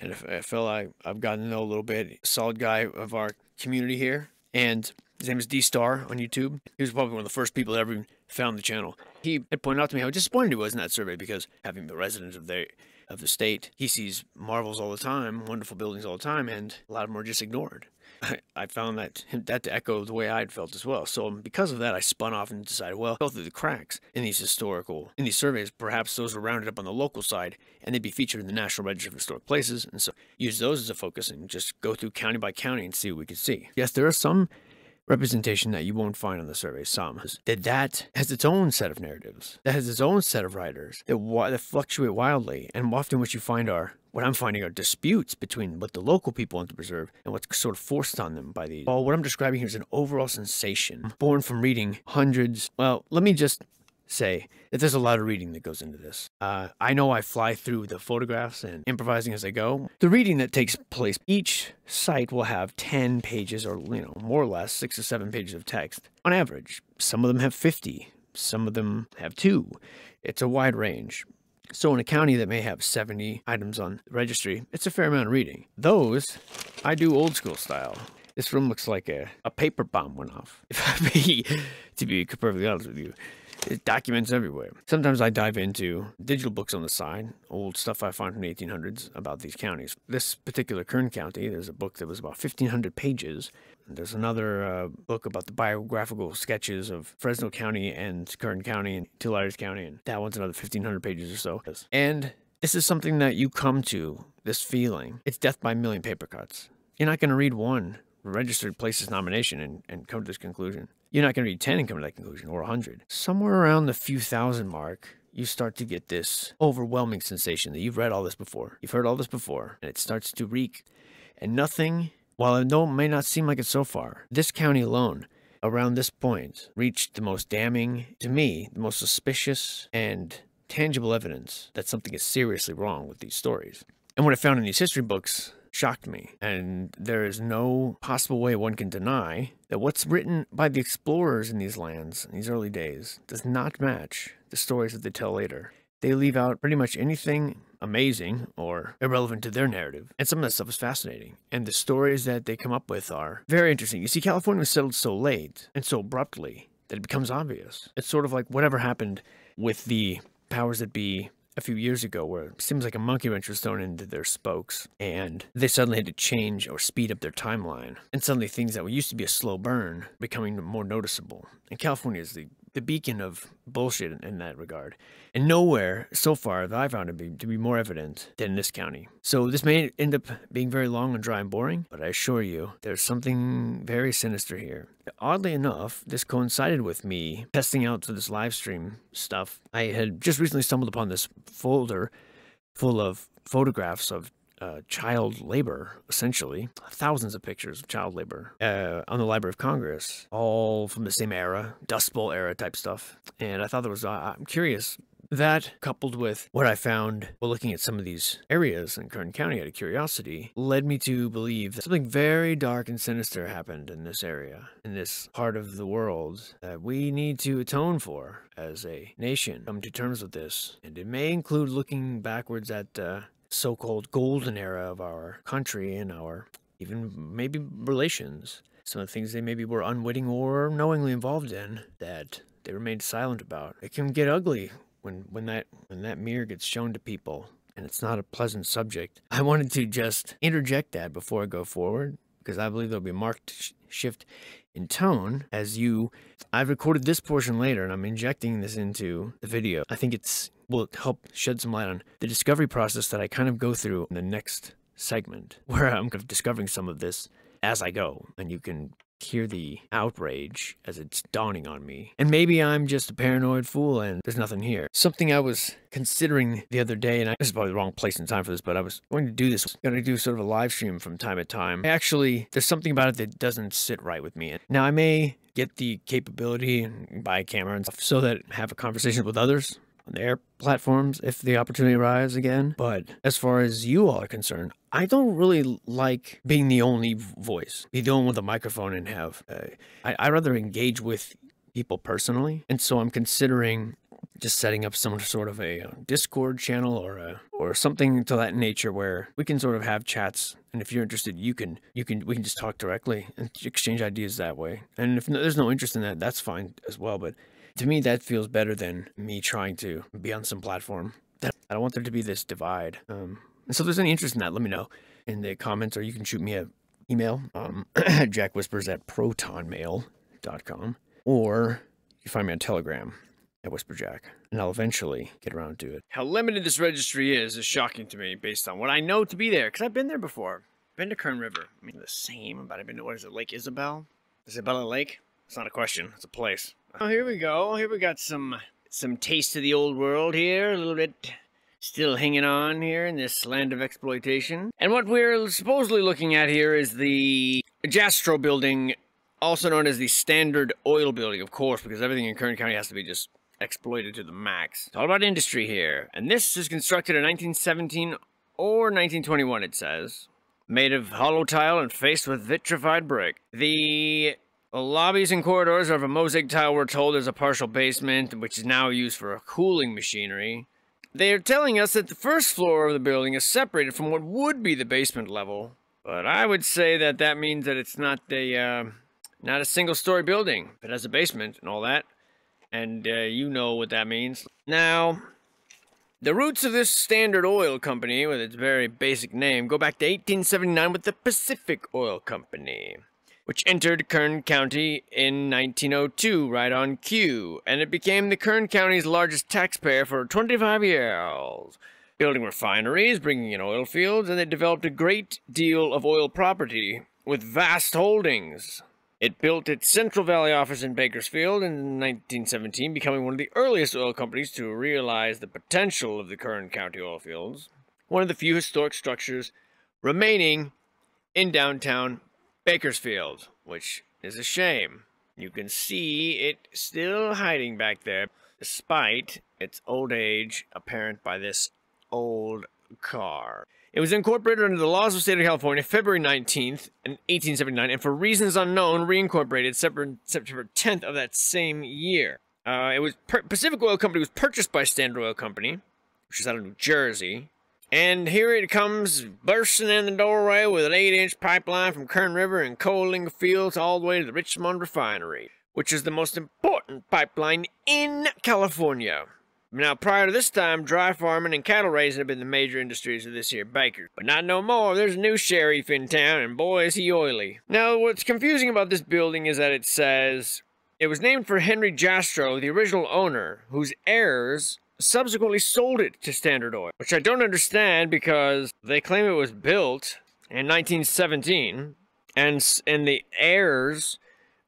and a, fellow I, I've gotten to know a little bit, solid guy of our community here. And his name is D Star on YouTube. He was probably one of the first people that ever found the channel. He had pointed out to me how disappointed he was in that survey because having the resident of there of the state, he sees marvels all the time, wonderful buildings all the time, and a lot of them are just ignored. I, found that that to echo the way I'd felt as well. So because of that, I spun off and decided, well, go through the cracks in these historical, in these surveys. Perhaps those were rounded up on the local side, and they'd be featured in the National Register of Historic Places. And so use those as a focus and just go through county by county and see what we could see. Yes, there are some representation that you won't find on the survey. Some that that has its own set of narratives, that has its own set of writers that that fluctuate wildly, and often what you find are what I'm finding are disputes between what the local people want to preserve and what's sort of forced on them by these. Well, what I'm describing here is an overall sensation born from reading hundreds. Well, let me just say that there's a lot of reading that goes into this. Uh, I know I fly through the photographs and improvising as I go. The reading that takes place, each site will have 10 pages or, you know, more or less six or seven pages of text on average. Some of them have 50, some of them have two. It's a wide range. So in a county that may have 70 items on the registry, it's a fair amount of reading. Those, I do old school style. This room looks like a, a paper bomb went off, if I be, to be perfectly honest with you. Documents everywhere. Sometimes I dive into digital books on the side, old stuff I find from the 1800s about these counties. This particular Kern County, there's a book that was about 1,500 pages. There's another uh, book about the biographical sketches of Fresno County and Kern County and Tulare County, and that one's another 1,500 pages or so. And this is something that you come to, this feeling. It's death by a million paper cuts. You're not going to read one registered places nomination and, and come to this conclusion. You're not going to read 10 and come to that conclusion or 100. Somewhere around the few thousand mark, you start to get this overwhelming sensation that you've read all this before. You've heard all this before, and it starts to reek. And nothing, while it may not seem like it so far, this county alone, around this point, reached the most damning, to me, the most suspicious and tangible evidence that something is seriously wrong with these stories. And what I found in these history books shocked me. And there is no possible way one can deny that what's written by the explorers in these lands in these early days does not match the stories that they tell later. They leave out pretty much anything amazing or irrelevant to their narrative. And some of that stuff is fascinating. And the stories that they come up with are very interesting. You see, California was settled so late and so abruptly that it becomes obvious. It's sort of like whatever happened with the powers that be a few years ago where it seems like a monkey wrench was thrown into their spokes and they suddenly had to change or speed up their timeline. And suddenly things that were used to be a slow burn becoming more noticeable. And California is the the beacon of bullshit in, that regard. And nowhere so far that I found it be, to be more evident than in this county. So this may end up being very long and dry and boring, but I assure you, there's something very sinister here. Oddly enough, this coincided with me testing out this live stream stuff. I had just recently stumbled upon this folder full of photographs of uh, child labor, essentially. Thousands of pictures of child labor uh, on the Library of Congress, all from the same era, Dust Bowl era type stuff. And I thought there was, uh, I'm curious, That, coupled with what I found while looking at some of these areas in Kern County out of curiosity, led me to believe that something very dark and sinister happened in this area, in this part of the world, that we need to atone for as a nation. Come to terms with this. And it may include looking backwards at uh, so-called golden era of our country and our even maybe relations some of the things they maybe were unwitting or knowingly involved in that they remained silent about. It can get ugly when when that when that mirror gets shown to people and it's not a pleasant subject. I wanted to just interject that before I go forward because I believe there'll be a marked sh shift in tone as you I've recorded this portion later and I'm injecting this into the video. I think it's will help shed some light on the discovery process that I kind of go through in the next segment where I'm kind of discovering some of this as I go, and you can hear the outrage as it's dawning on me. And maybe I'm just a paranoid fool and there's nothing here. Something I was considering the other day, and I, this is probably the wrong place and time for this, but I was going to do this. Going to do sort of a live stream from time to time. Actually, there's something about it that doesn't sit right with me. Now, I may get the capability and buy a camera and stuff so that I have a conversation with others their platforms if the opportunity arises again. But as far as you all are concerned, I don't really like being the only voice, be the one with a microphone and have. Uh, I, I rather engage with people personally, and so I'm considering just setting up some sort of a uh, Discord channel or a or something to that nature where we can sort of have chats. And if you're interested, you can you can we can just talk directly and exchange ideas that way. And if no, there's no interest in that, that's fine as well. But to me, that feels better than me trying to be on some platform. I don't want there to be this divide. Um, and so if there's any interest in that, let me know in the comments, or you can shoot me an email, um, jackwhispers at protonmail.com, or you find me on Telegram at Whisperjack, and I'll eventually get around to it. How limited this registry is is shocking to me based on what I know to be there, because I've been there before. Been to Kern River. I mean, the same, but I've been to, what is it, Lake Isabel? Isabella Lake? It's not a question, it's a place. Oh, here we go. Here we got some some taste of the old world here. A little bit still hanging on here in this land of exploitation. And what we're supposedly looking at here is the Jastro building, also known as the Standard Oil building, of course, because everything in Kern County has to be just exploited to the max. It's all about industry here. And this is constructed in 1917 or 1921, it says. Made of hollow tile and faced with vitrified brick. The the lobbies and corridors are of a mosaic tile we're told is a partial basement, which is now used for a cooling machinery. They are telling us that the first floor of the building is separated from what would be the basement level. But I would say that that means that it's not a, uh, not a single-story building. It has a basement and all that. And uh, you know what that means. Now, the roots of this Standard Oil Company, with its very basic name, go back to 1879 with the Pacific Oil Company which entered Kern County in 1902, right on cue, and it became the Kern County's largest taxpayer for 25 years. Building refineries, bringing in oil fields, and they developed a great deal of oil property with vast holdings. It built its Central Valley office in Bakersfield in 1917, becoming one of the earliest oil companies to realize the potential of the Kern County oil fields. One of the few historic structures remaining in downtown Bakersfield, which is a shame. You can see it still hiding back there, despite its old age apparent by this old car. It was incorporated under the laws of the state of California February 19th, 1879, and for reasons unknown, reincorporated September 10th of that same year. Uh, it was Pacific Oil Company was purchased by Standard Oil Company, which is out of New Jersey, and here it comes bursting in the doorway with an 8-inch pipeline from Kern River and Coalinga fields all the way to the Richmond refinery, which is the most important pipeline in California. Now, prior to this time, dry farming and cattle raising have been the major industries of this here Baker. But not no more. There's a new sheriff in town, and boy, is he oily. Now, what's confusing about this building is that it says it was named for Henry Jastro, the original owner, whose heirs subsequently sold it to Standard Oil, which I don't understand because they claim it was built in 1917, and and the heirs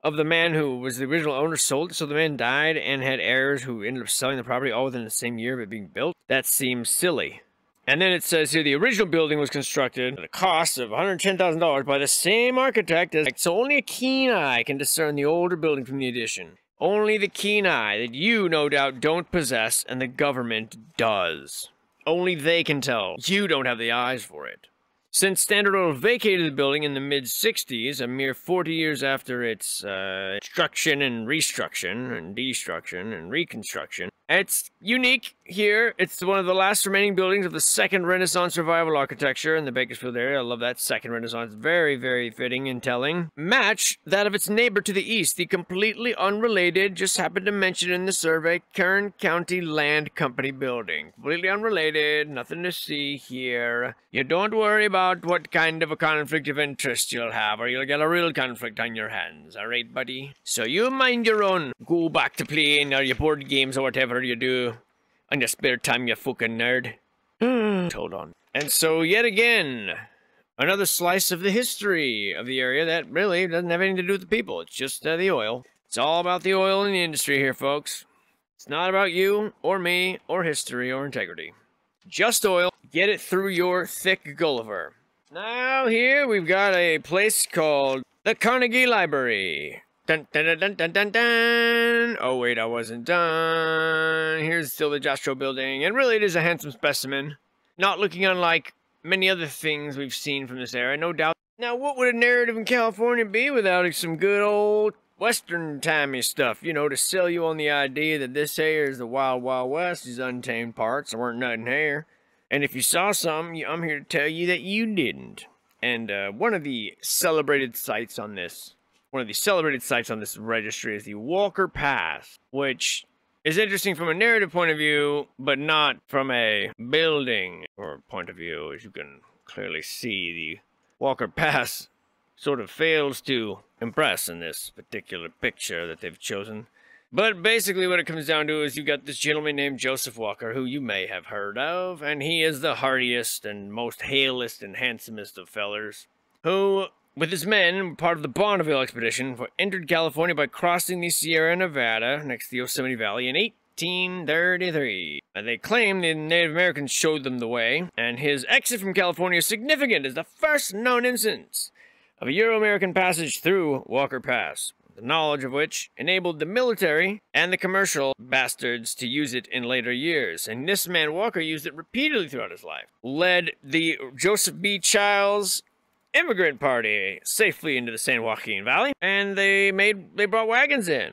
of the man who was the original owner sold it, so the man died and had heirs who ended up selling the property all within the same year of it being built. That seems silly. And then it says here the original building was constructed at a cost of $110,000 by the same architect as so only a keen eye can discern the older building from the addition. Only the keen eye that you, no doubt, don't possess and the government does. Only they can tell. You don't have the eyes for it. Since Standard Oil vacated the building in the mid 60s, a mere 40 years after its uh, destruction and restruction and destruction and reconstruction, it's unique here. It's one of the last remaining buildings of the second Renaissance revival architecture in the Bakersfield area. I love that second Renaissance. Very, very fitting and telling. Match that of its neighbor to the east, the completely unrelated, just happened to mention in the survey, Kern County Land Company building. Completely unrelated, nothing to see here. You don't worry about what kind of a conflict of interest you'll have, or you'll get a real conflict on your hands, alright, buddy? So you mind your own. Go back to playing or your board games or whatever you do on your spare time, you fucking nerd. Hold on. And so, yet again, another slice of the history of the area that really doesn't have anything to do with the people. It's just uh, the oil. It's all about the oil in the industry here, folks. It's not about you, or me, or history, or integrity. Just oil. Get it through your thick Gulliver. Now, here we've got a place called the Carnegie Library. Dun, dun, dun, dun, dun, dun. Oh, wait, I wasn't done. Here's still the Jastro building, and really it is a handsome specimen. Not looking unlike many other things we've seen from this era, no doubt. Now, what would a narrative in California be without some good old Western timey stuff, you know, to sell you on the idea that this here is the Wild Wild West, these untamed parts, there weren't nothing here. And if you saw some, I'm here to tell you that you didn't. And uh, one of the celebrated sites on this one of the celebrated sites on this registry is the Walker Pass, which is interesting from a narrative point of view, but not from a building or point of view. As you can clearly see, the Walker Pass sort of fails to impress in this particular picture that they've chosen. But basically, what it comes down to is you've got this gentleman named Joseph Walker, who you may have heard of, and he is the hardiest and most hailest and handsomest of fellers, who with his men, part of the Bonneville expedition, entered California by crossing the Sierra Nevada next to the Yosemite Valley in 1833. And they claim the Native Americans showed them the way, and his exit from California is significant as the first known instance of a Euro-American passage through Walker Pass, the knowledge of which enabled the military and the commercial bastards to use it in later years. And this man Walker used it repeatedly throughout his life. Led the Joseph B. Chiles immigrant party safely into the San Joaquin Valley, and they made they brought wagons in.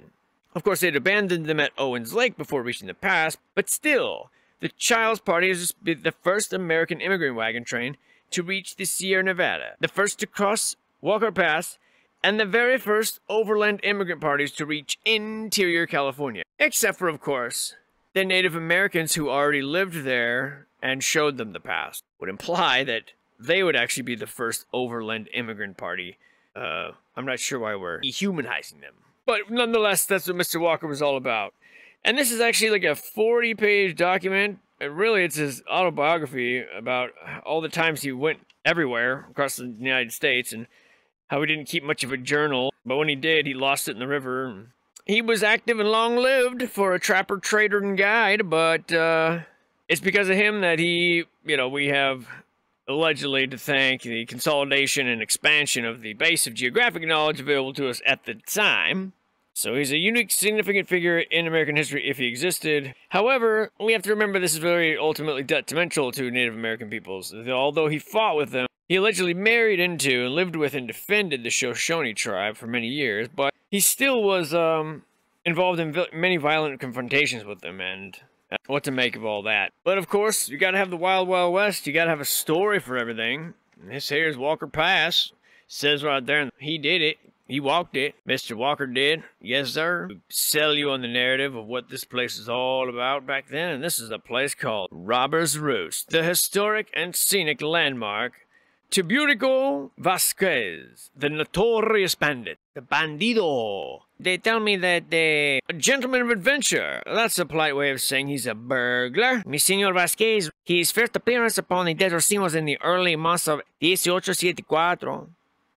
Of course, they'd abandoned them at Owens Lake before reaching the pass, but still, the Chiles Party is the first American immigrant wagon train to reach the Sierra Nevada, the first to cross Walker Pass, and the very first overland immigrant parties to reach interior California. Except for, of course, the Native Americans who already lived there and showed them the pass. Would imply that they would actually be the first overland immigrant party. Uh, I'm not sure why we're dehumanizing them. But nonetheless, that's what Mr. Walker was all about. And this is actually like a 40 page document. And really, it's his autobiography about all the times he went everywhere across the United States and how he didn't keep much of a journal. But when he did, he lost it in the river. He was active and long lived for a trapper, trader, and guide, but uh, it's because of him that he, you know, we have allegedly to thank the consolidation and expansion of the base of geographic knowledge available to us at the time. So he's a unique, significant figure in American history if he existed. However, we have to remember this is very ultimately detrimental to Native American peoples. Although he fought with them, he allegedly married into and lived with and defended the Shoshone tribe for many years, but he still was um, involved in many violent confrontations with them, and what to make of all that. But of course, you gotta have the Wild Wild West. You gotta have a story for everything. And this here's Walker Pass. Says right there, he did it. He walked it. Mr. Walker did. Yes, sir. Sell you on the narrative of what this place is all about back then. And this is a place called Robber's Roost, the historic and scenic landmark Tiburcio Vasquez, the notorious bandit, the bandido. They tell me that the gentleman of adventure, that's a polite way of saying he's a burglar. Mi senor Vasquez, his first appearance upon the desert scene was in the early months of 1874.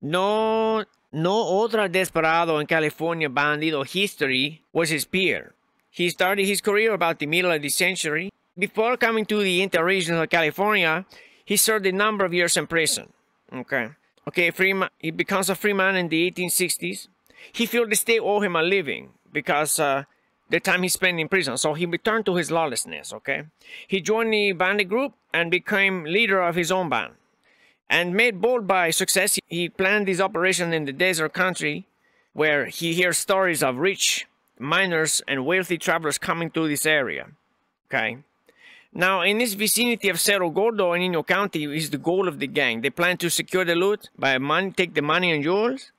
No, no otro desperado in California bandido history was his peer. He started his career about the middle of the century. Before coming to the interregional California, he served a number of years in prison. Okay. Okay, free he becomes a free man in the 1860s. He felt the state owed him a living, because uh, the time he spent in prison. So he returned to his lawlessness, okay? He joined the bandit group and became leader of his own band. And made bold by success, he planned his operation in the desert country where he hears stories of rich miners and wealthy travelers coming through this area. Okay? Now, in this vicinity of Cerro Gordo in Inyo County is the goal of the gang. They plan to secure the loot by money, take the money and jewels,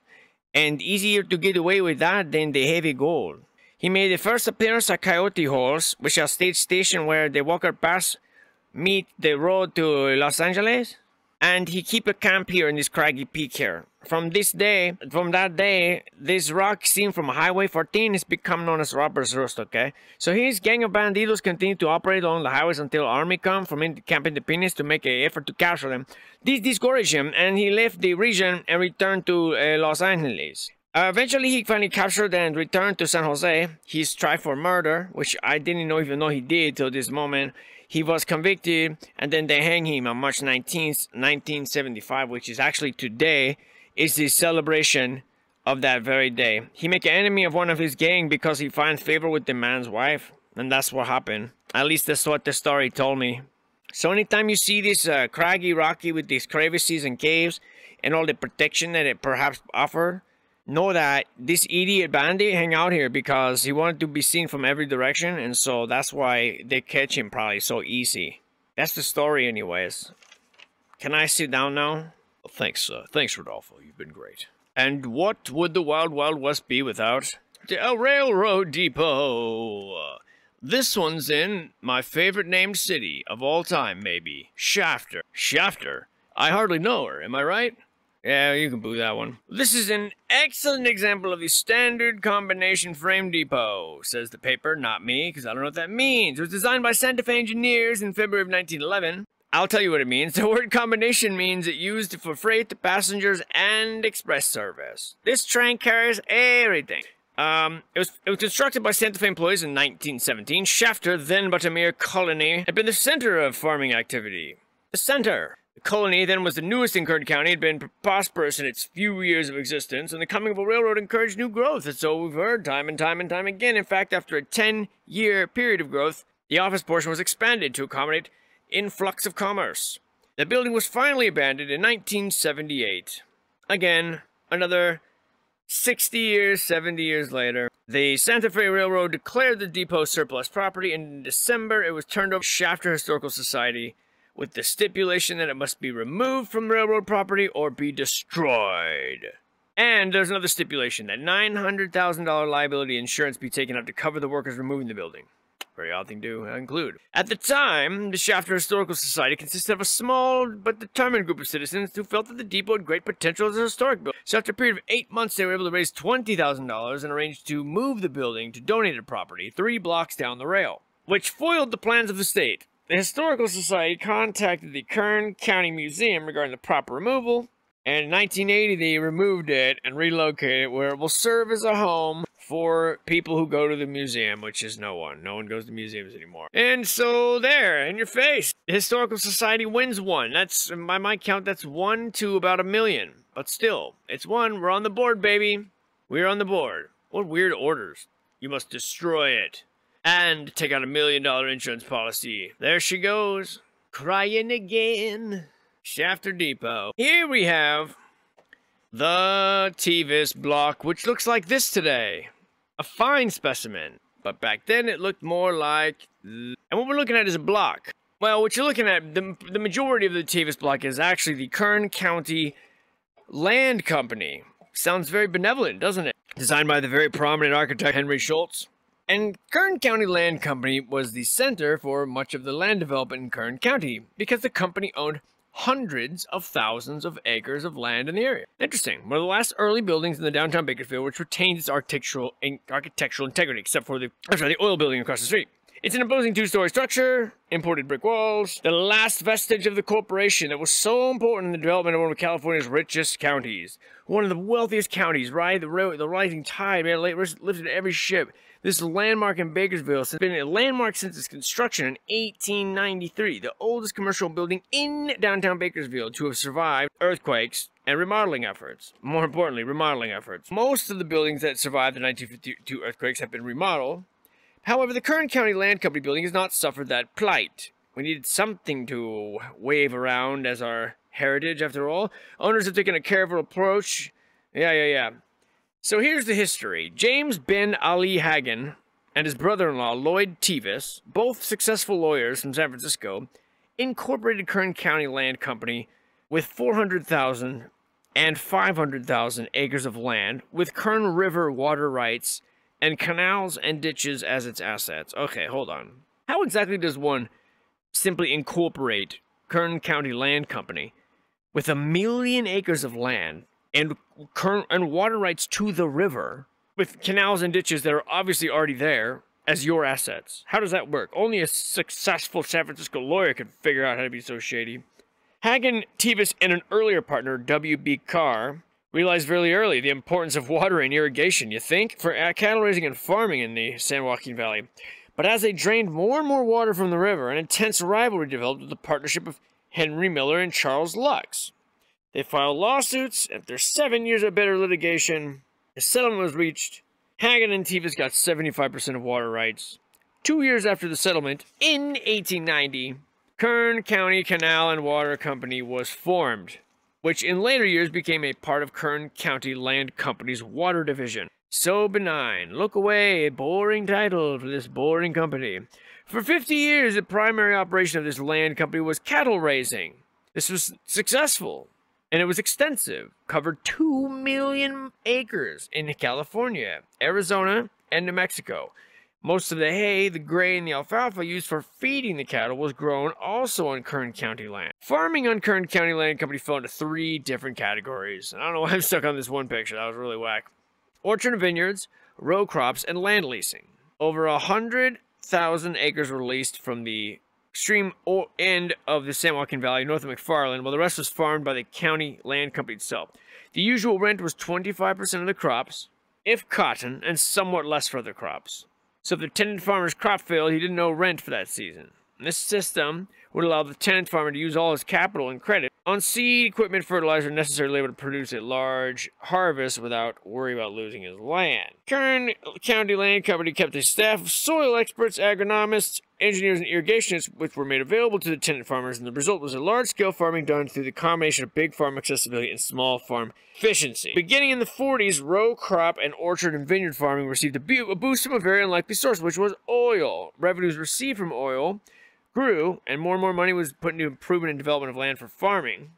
and easier to get away with that than the heavy gold. He made the first appearance at Coyote Holes, which is a stage station where the Walker Pass meet the road to Los Angeles and he keep a camp here in this craggy peak here. From this day, from that day, this rock seen from Highway 14 is become known as Robber's Roost, okay? So his gang of bandidos continue to operate along the highways until army come from in Camp Independence to make an effort to capture them. This discouraged him, and he left the region and returned to uh, Los Angeles. Uh, eventually, he finally captured and returned to San Jose. He's tried for murder, which I didn't know even know he did till this moment. He was convicted and then they hang him on March 19th, 1975, which is actually today, is the celebration of that very day. He make an enemy of one of his gang because he finds favor with the man's wife. And that's what happened. At least that's what the story told me. So anytime you see this uh, craggy rocky with these crevices and caves and all the protection that it perhaps offered, know that this idiot bandit hang out here because he wanted to be seen from every direction and so that's why they catch him probably so easy. That's the story anyways. Can I sit down now? Well, thanks, uh, thanks Rodolfo, you've been great. And what would the Wild Wild West be without a railroad depot? This one's in my favorite named city of all time, maybe. Shafter. Shafter? I hardly know her, am I right? Yeah, you can boo that one. This is an excellent example of the standard combination frame depot, says the paper, not me, because I don't know what that means. It was designed by Santa Fe engineers in February of 1911. I'll tell you what it means. The word combination means it used for freight, passengers, and express service. This train carries everything. Um, it was, it was constructed by Santa Fe employees in 1917. Shafter, then but a mere colony, had been the center of farming activity. The center. The colony then was the newest in Kern County, had been prosperous in its few years of existence, and the coming of a railroad encouraged new growth, and so we've heard time and time and time again. In fact, after a 10-year period of growth, the office portion was expanded to accommodate influx of commerce. The building was finally abandoned in 1978. Again, another 60 years, 70 years later, the Santa Fe Railroad declared the depot surplus property, and in December it was turned over to Shafter Historical Society with the stipulation that it must be removed from railroad property or be destroyed. And there's another stipulation that $900,000 liability insurance be taken out to cover the workers removing the building. Very odd thing to include. At the time, the Shafter Historical Society consisted of a small but determined group of citizens who felt that the depot had great potential as a historic building. So after a period of eight months, they were able to raise $20,000 and arranged to move the building to donated property three blocks down the rail, which foiled the plans of the state. The Historical Society contacted the Kern County Museum regarding the proper removal, and in 1980 they removed it and relocated it where it will serve as a home for people who go to the museum, which is no one. No one goes to museums anymore. And so there, in your face, the Historical Society wins one. That's, by my count, that's one to about a million. But still, it's one. We're on the board, baby. We're on the board. What weird orders. You must destroy it and take out a million dollar insurance policy. There she goes, crying again. Shafter Depot. Here we have the Tevis block, which looks like this today. A fine specimen. But back then it looked more like... And what we're looking at is a block. Well, what you're looking at, the, the majority of the Tevis block is actually the Kern County Land Company. Sounds very benevolent, doesn't it? Designed by the very prominent architect Henry Schulze. And Kern County Land Company was the center for much of the land development in Kern County because the company owned hundreds of thousands of acres of land in the area. Interesting. One of the last early buildings in the downtown Bakersfield which retains its architectural architectural integrity, except for the I'm sorry, the oil building across the street. It's an imposing two-story structure, imported brick walls, the last vestige of the corporation that was so important in the development of one of California's richest counties. One of the wealthiest counties, right? The, the rising tide, man, lifted every ship This landmark in Bakersville has been a landmark since its construction in 1893, the oldest commercial building in downtown Bakersville to have survived earthquakes and remodeling efforts. More importantly, remodeling efforts. Most of the buildings that survived the 1952 earthquakes have been remodeled. However, the Kern County Land Company building has not suffered that plight. We needed something to wave around as our heritage, after all. Owners have taken a careful approach. Yeah, yeah, yeah. So here's the history. James Ben Ali Haggin and his brother-in-law, Lloyd Tevis, both successful lawyers from San Francisco, incorporated Kern County Land Company with 400,000 and 500,000 acres of land with Kern River water rights and canals and ditches as its assets. Okay, hold on. How exactly does one simply incorporate Kern County Land Company with a million acres of land and Kern and water rights to the river with canals and ditches that are obviously already there as your assets. How does that work? Only a successful San Francisco lawyer could figure out how to be so shady. Haggin, Tevis, and an earlier partner, W.B. Carr, realized very early the importance of water and irrigation, you think, for uh, cattle raising and farming in the San Joaquin Valley. But as they drained more and more water from the river, an intense rivalry developed with the partnership of Henry Miller and Charles Lux. They filed lawsuits. After seven years of bitter litigation, a settlement was reached. Haggin and Tevis got 75% of water rights. Two years after the settlement, in 1890, Kern County Canal and Water Company was formed, which in later years became a part of Kern County Land Company's water division. So benign. Look away, a boring title for this boring company. For 50 years, the primary operation of this land company was cattle raising. This was successful, and it was extensive, covered 2 million acres in California, Arizona, and New Mexico. Most of the hay, the grain, and the alfalfa used for feeding the cattle was grown also on Kern County land. Farming on Kern County Land Company fell into three different categories. I don't know why I'm stuck on this one picture. That was really whack. Orchard and vineyards, row crops, and land leasing. Over a hundred thousand acres were leased from the extreme end of the San Joaquin Valley, north of McFarland, while the rest was farmed by the county land company itself. The usual rent was 25% of the crops, if cotton, and somewhat less for other crops. So if the tenant farmer's crop failed, he didn't owe rent for that season. This system would allow the tenant farmer to use all his capital and credit on seed, equipment, fertilizer, and necessary labor to produce a large harvest without worry about losing his land. Kern County Land Company kept a staff of soil experts, agronomists, engineers, and irrigationists, which were made available to the tenant farmers, and the result was a large-scale farming done through the combination of big farm accessibility and small farm efficiency. Beginning in the 40s, row crop and orchard and vineyard farming received a, a boost from a very unlikely source, which was oil. Revenues received from oil grew, and more and more money was put into improvement and development of land for farming.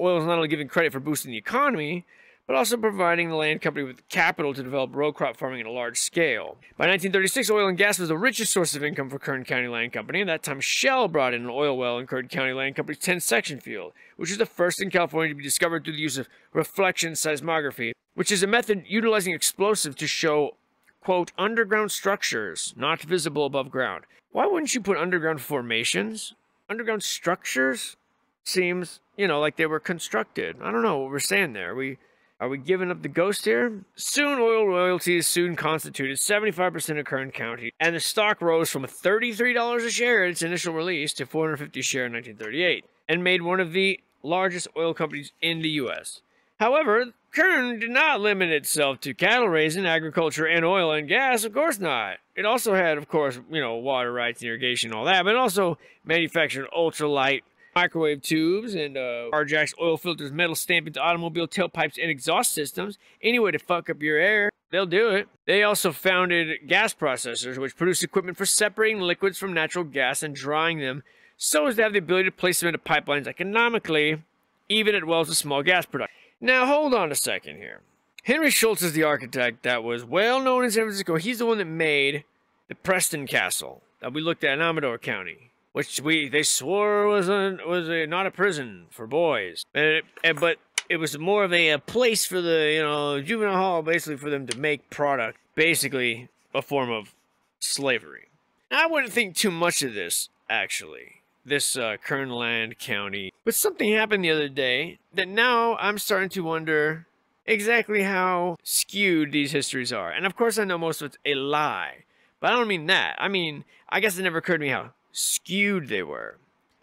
Oil was not only given credit for boosting the economy, but also providing the land company with capital to develop row crop farming at a large scale. By 1936, oil and gas was the richest source of income for Kern County Land Company. At that time, Shell brought in an oil well in Kern County Land Company's 10 section field, which was the first in California to be discovered through the use of reflection seismography, which is a method utilizing explosives to show, quote, underground structures not visible above ground. Why wouldn't you put underground formations? Underground structures seems, you know, like they were constructed. I don't know what we're saying there. Are we are we giving up the ghost here? Soon oil royalties soon constituted 75% of Kern County, and the stock rose from $33 a share at its initial release to 450 share in 1938, and made one of the largest oil companies in the U.S. However, Kern did not limit itself to cattle raising, agriculture, and oil and gas. Of course not. It also had, of course, you know, water rights, irrigation, all that, but also manufactured ultralight microwave tubes and uh, Carjax oil filters, metal stampings, automobile tailpipes, and exhaust systems. Any way to fuck up your air, they'll do it. They also founded gas processors, which produce equipment for separating liquids from natural gas and drying them so as to have the ability to place them into pipelines economically, even at wells with small gas production. Now, hold on a second here. Henry Schulze is the architect that was well known in San Francisco. He's the one that made the Preston Castle that we looked at in Amador County, which we they swore was a, was a, not a prison for boys, and it, and, but it was more of a, a place for the you know juvenile hall, basically for them to make product, basically a form of slavery. Now, I wouldn't think too much of this actually this uh, Kernland County. But something happened the other day that now I'm starting to wonder exactly how skewed these histories are. And of course, I know most of it's a lie. But I don't mean that. I mean, I guess it never occurred to me how skewed they were.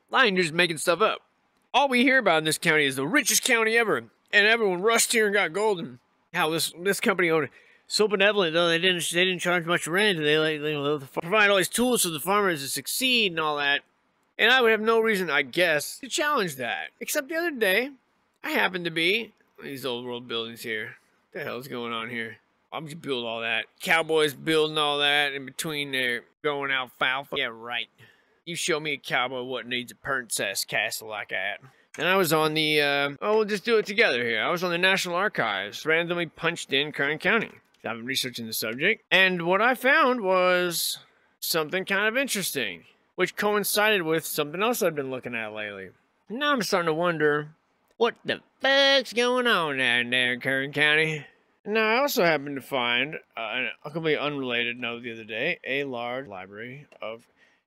Lying, you're just making stuff up. All we hear about in this county is the richest county ever, and everyone rushed here and got gold, and how this this company owned so benevolent though they didn't they didn't charge much rent, they like you know provide all these tools for the farmers to succeed and all that. And I would have no reason, I guess, to challenge that. Except the other day, I happened to be these old world buildings here. What the hell's going on here? I'm just build all that. Cowboys building all that in between there, going alfalfa. Yeah, right. You show me a cowboy what needs a princess castle like that. And I was on the, uh, oh, we'll just do it together here. I was on the National Archives, randomly punched in Kern County. I've been researching the subject. And what I found was something kind of interesting, which coincided with something else I've been looking at lately. Now I'm starting to wonder, what the fuck's going on down there in Kern County? Now, I also happened to find uh, a completely unrelated note the other day, a large library of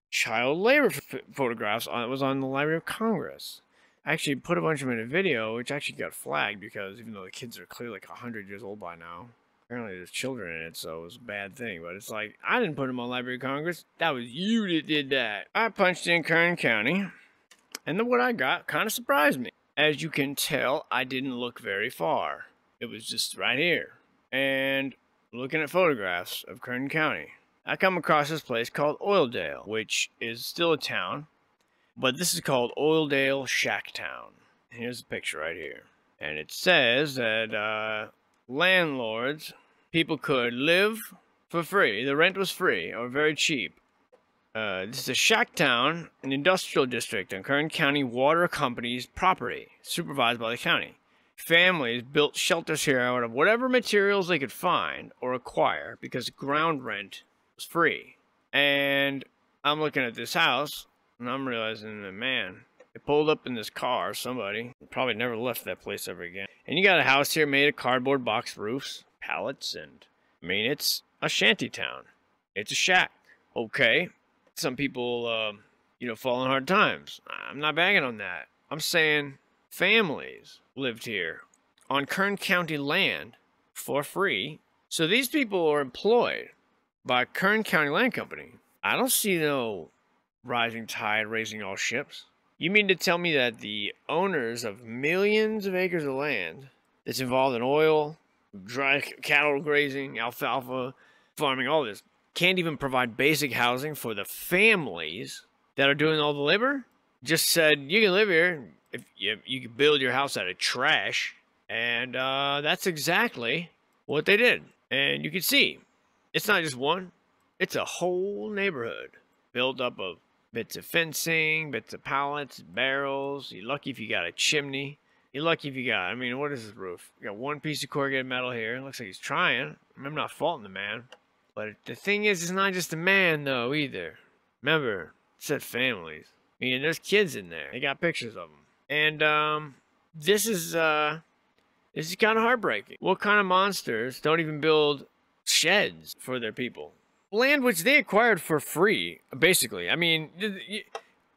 child labor photographs on, it was on the Library of Congress. I actually put a bunch of them in a video, which actually got flagged because even though the kids are clearly like 100 years old by now, apparently there's children in it, so it was a bad thing. But it's like, I didn't put them on Library of Congress. That was you that did that. I punched in Kern County, and then what I got kind of surprised me. As you can tell, I didn't look very far. It was just right here. And looking at photographs of Kern County. I come across this place called Oildale, which is still a town, but this is called Oildale Shacktown. Here's a picture right here. And it says that uh, landlords, people could live for free. The rent was free or very cheap. Uh, this is a shack town, an industrial district on Kern County Water Company's property, supervised by the county. Families built shelters here out of whatever materials they could find or acquire because ground rent was free. And I'm looking at this house and I'm realizing that, man, they pulled up in this car, somebody probably never left that place ever again. And you got a house here made of cardboard box roofs, pallets, and I mean, it's a shanty town. It's a shack. Okay. Some people, uh, you know, fall in hard times. I'm not bagging on that. I'm saying families lived here on Kern County land for free. So these people are employed by Kern County Land Company. I don't see no rising tide raising all ships. You mean to tell me that the owners of millions of acres of land that's involved in oil, dry cattle grazing, alfalfa, farming, all this, can't even provide basic housing for the families that are doing all the labor? Just said, you can live here if you, you can build your house out of trash. And uh, that's exactly what they did. And you can see it's not just one, it's a whole neighborhood built up of bits of fencing, bits of pallets, barrels. You're lucky if you got a chimney. You're lucky if you got, I mean, what is this roof? You got one piece of corrugated metal here. It looks like he's trying. I'm not faulting the man. But the thing is, it's not just a man, though, either. Remember, it said families. I mean, there's kids in there. They got pictures of them. And, um, this is, uh, this is kind of heartbreaking. What kind of monsters don't even build sheds for their people. Land which they acquired for free, basically. I mean,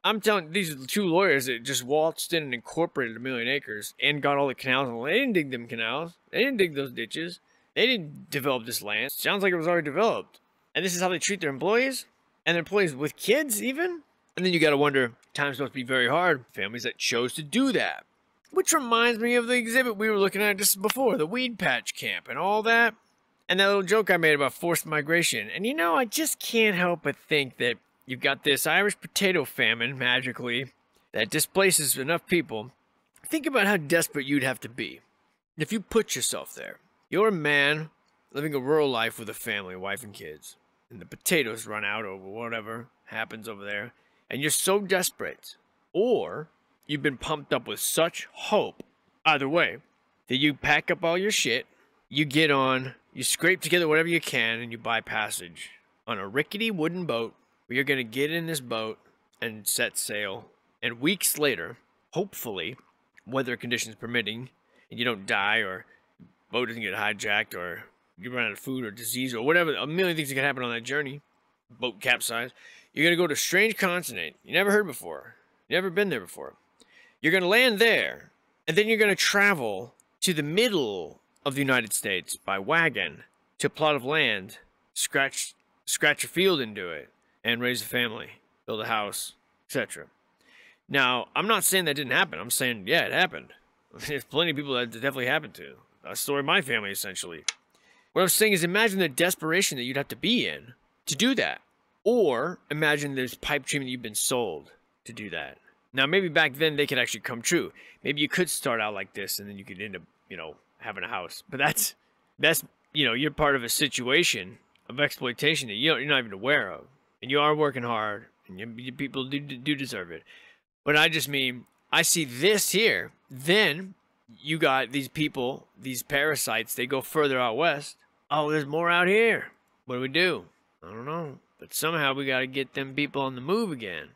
I'm telling these two lawyers that just waltzed in and incorporated a million acres and got all the canals. They didn't dig them canals. They didn't dig those ditches. They didn't develop this land. Sounds like it was already developed. And this is how they treat their employees? And their employees with kids, even? And then you gotta wonder, times must be very hard. Families that chose to do that. Which reminds me of the exhibit we were looking at just before, the Weedpatch camp and all that. And that little joke I made about forced migration. And you know, I just can't help but think that you've got this Irish potato famine magically that displaces enough people. Think about how desperate you'd have to be if you put yourself there. You're a man living a rural life with a family, wife, and kids, and the potatoes run out or whatever happens over there, and you're so desperate, or you've been pumped up with such hope, either way, that you pack up all your shit, you get on you scrape together whatever you can and you buy passage on a rickety wooden boat where you're going to get in this boat and set sail. And weeks later, hopefully, weather conditions permitting, and you don't die or boat doesn't get hijacked or you run out of food or disease or whatever, a million things that can happen on that journey, boat capsize. You're going to go to a strange continent you never heard before, you never been there before. You're going to land there, and then you're going to travel to the middle of the United States by wagon to a plot of land scratched scratch a field into it and raise a family, build a house, etc. Now, I'm not saying that didn't happen. I'm saying, yeah, it happened. There's plenty of people that it definitely happened to. A story of my family, essentially. What I'm saying is imagine the desperation that you'd have to be in to do that. Or imagine there's pipe dream that you've been sold to do that. Now, maybe back then they could actually come true. Maybe you could start out like this and then you could end up, you know, having a house. But that's, that's, you know, you're part of a situation of exploitation that you don't, you're not even aware of. And you are working hard and you, you people do, do deserve it. But I just mean, I see this here. Then you got these people, these parasites, they go further out west. Oh, there's more out here. What do we do? I don't know. But somehow we got to get them people on the move again.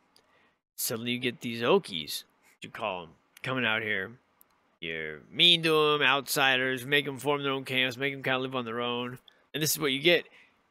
Suddenly you get these Okies, you call them, coming out here. You're mean to them, outsiders, make them form their own camps, make them kind of live on their own. And this is what you get.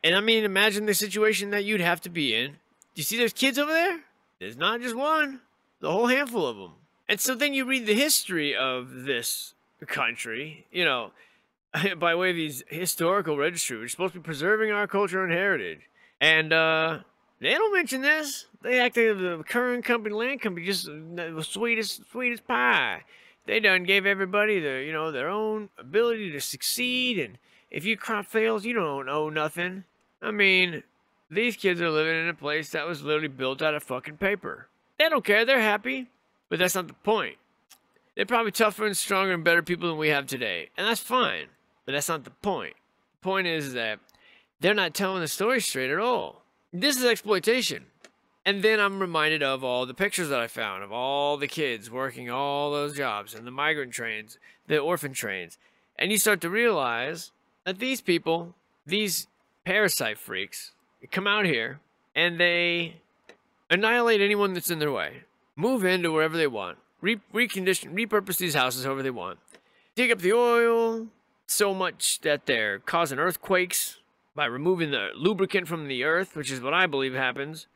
And I mean, imagine the situation that you'd have to be in. Do you see those kids over there? There's not just one, the whole handful of them. And so then you read the history of this country, you know, by way of these historical registry, which is supposed to be preserving our culture and heritage. And uh, they don't mention this. They act like the Kern County, land company, just the sweetest, sweetest pie. They done gave everybody the, you know, their own ability to succeed. And if your crop fails, you don't owe nothing. I mean, these kids are living in a place that was literally built out of fucking paper. They don't care. They're happy. But that's not the point. They're probably tougher and stronger and better people than we have today. And that's fine. But that's not the point. The point is that they're not telling the story straight at all. This is exploitation. And then I'm reminded of all the pictures that I found of all the kids working all those jobs and the migrant trains, the orphan trains. And you start to realize that these people, these parasite freaks, come out here and they annihilate anyone that's in their way, move into wherever they want, re- recondition, repurpose these houses however they want, dig up the oil so much that they're causing earthquakes, by removing the lubricant from the earth, which is what I believe happens.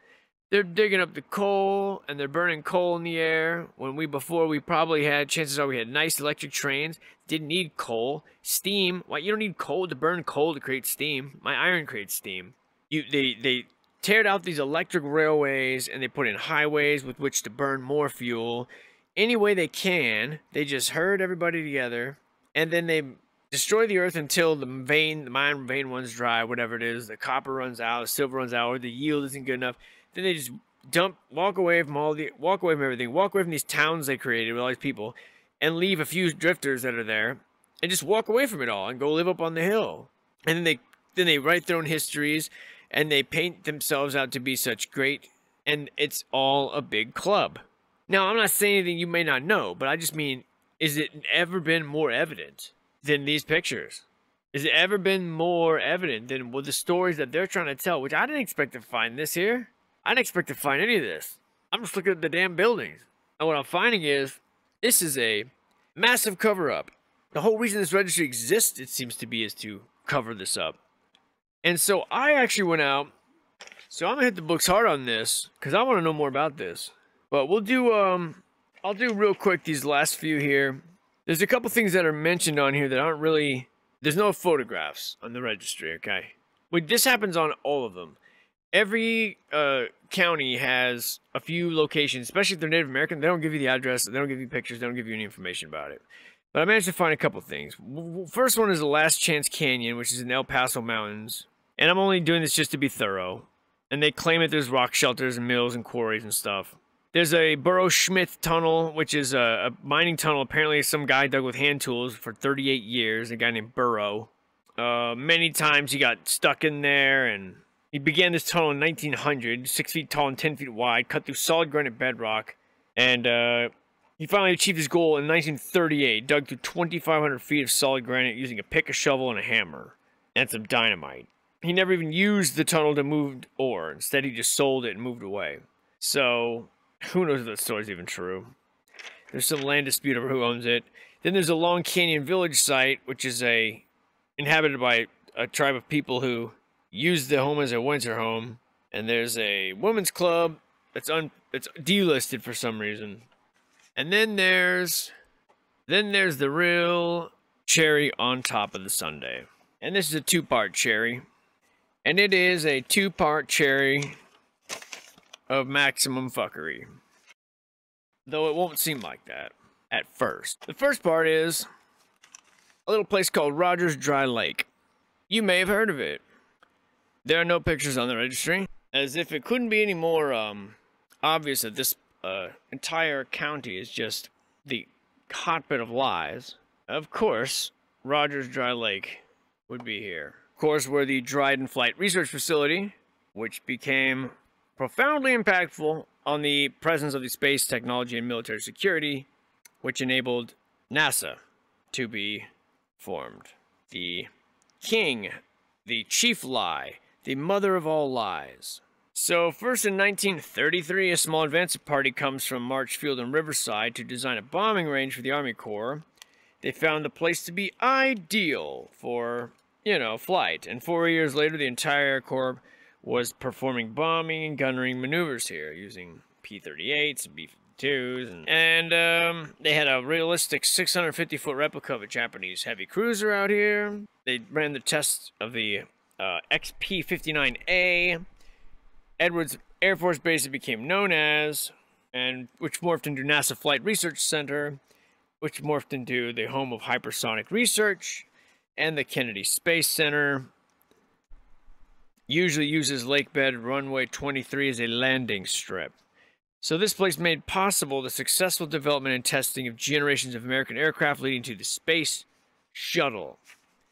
They're digging up the coal and they're burning coal in the air when we before we probably had chances are we had nice electric trains, didn't need coal, steam. Why you don't need coal to burn coal to create steam. My iron creates steam. You they they teared out these electric railways and they put in highways with which to burn more fuel. Any way they can, they just herd everybody together and then they destroy the earth until the vein, the mine vein runs dry, whatever it is. The copper runs out, the silver runs out, or the yield isn't good enough. Then they just dump, walk away from all the, walk away from everything, walk away from these towns they created with all these people, and leave a few drifters that are there, and just walk away from it all and go live up on the hill. And then they, then they write their own histories, and they paint themselves out to be such great, and it's all a big club. Now, I'm not saying anything you may not know, but I just mean, is it ever been more evident than these pictures? Has it ever been more evident than with the stories that they're trying to tell? Which I didn't expect to find this here. I didn't expect to find any of this. I'm just looking at the damn buildings. And what I'm finding is this is a massive cover up. The whole reason this registry exists, it seems to be, is to cover this up. And so I actually went out. So I'm gonna hit the books hard on this because I want to know more about this. But we'll do um, I'll do real quick these last few here. There's a couple things that are mentioned on here that aren't really. There's no photographs on the registry, okay? Wait, this happens on all of them. Every uh, county has a few locations, especially if they're Native American. They don't give you the address, they don't give you pictures, they don't give you any information about it. But I managed to find a couple things. First one is the Last Chance Canyon, which is in El Paso Mountains. And I'm only doing this just to be thorough. And they claim that there's rock shelters and mills and quarries and stuff. There's a Burro Schmidt tunnel, which is a, a, mining tunnel. Apparently, some guy dug with hand tools for 38 years. A guy named Burro. Uh, many times he got stuck in there, and he began this tunnel in 1900, six feet tall and 10 feet wide, cut through solid granite bedrock, and uh, he finally achieved his goal in 1938. Dug through 2,500 feet of solid granite using a pick, a shovel, and a hammer, and some dynamite. He never even used the tunnel to move ore. Instead, he just sold it and moved away. So who knows if that story's even true. There's some land dispute over who owns it. Then there's a Long Canyon Village site, which is a inhabited by a tribe of people who use the home as a winter home. And there's a women's club that's un that's delisted for some reason. And then there's then there's the real cherry on top of the sundae. And this is a two-part cherry. And it is a two part cherry of maximum fuckery. Though it won't seem like that at first. The first part is a little place called Rogers Dry Lake. You may have heard of it. There are no pictures on the registry, as if it couldn't be any more um, obvious that this uh, entire county is just the hotbed of lies. Of course, Rogers Dry Lake would be here. Of course, where the Dryden Flight Research Facility, which became profoundly impactful on the presence of the space technology and military security, which enabled NASA to be formed. The king, the chief lie, the mother of all lies. So, first in 1933, a small advance party comes from March Field and Riverside to design a bombing range for the Army Corps. They found the place to be ideal for, you know, flight, and four years later, the entire Corps was performing bombing and gunnery maneuvers here using P 38s and B 52s. And, and um, they had a realistic 650 foot replica of a Japanese heavy cruiser out here. They ran the test of the uh, XP 59A. Edwards Air Force Base became known as, and which morphed into NASA Flight Research Center, which morphed into the home of hypersonic research, and the Kennedy Space Center. Usually uses Lakebed Runway 23 as a landing strip. So this place made possible the successful development and testing of generations of American aircraft leading to the space shuttle.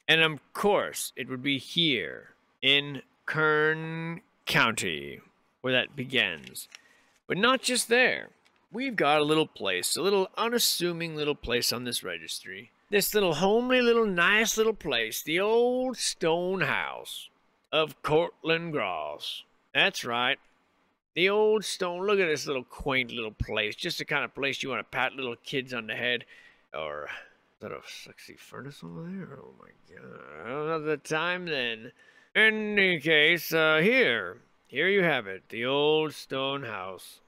And of course, it would be here in Kern County where that begins. But not just there. We've got a little place, a little unassuming little place on this registry. This little homely little nice little place, the old stone house of Courtlandt Gross. That's right. The old stone. Look at this little quaint little place. Just the kind of place you want to pat little kids on the head. Or is that a sexy furnace over there? Oh my god. Another time then. In any case, uh, here. Here you have it. The old stone house.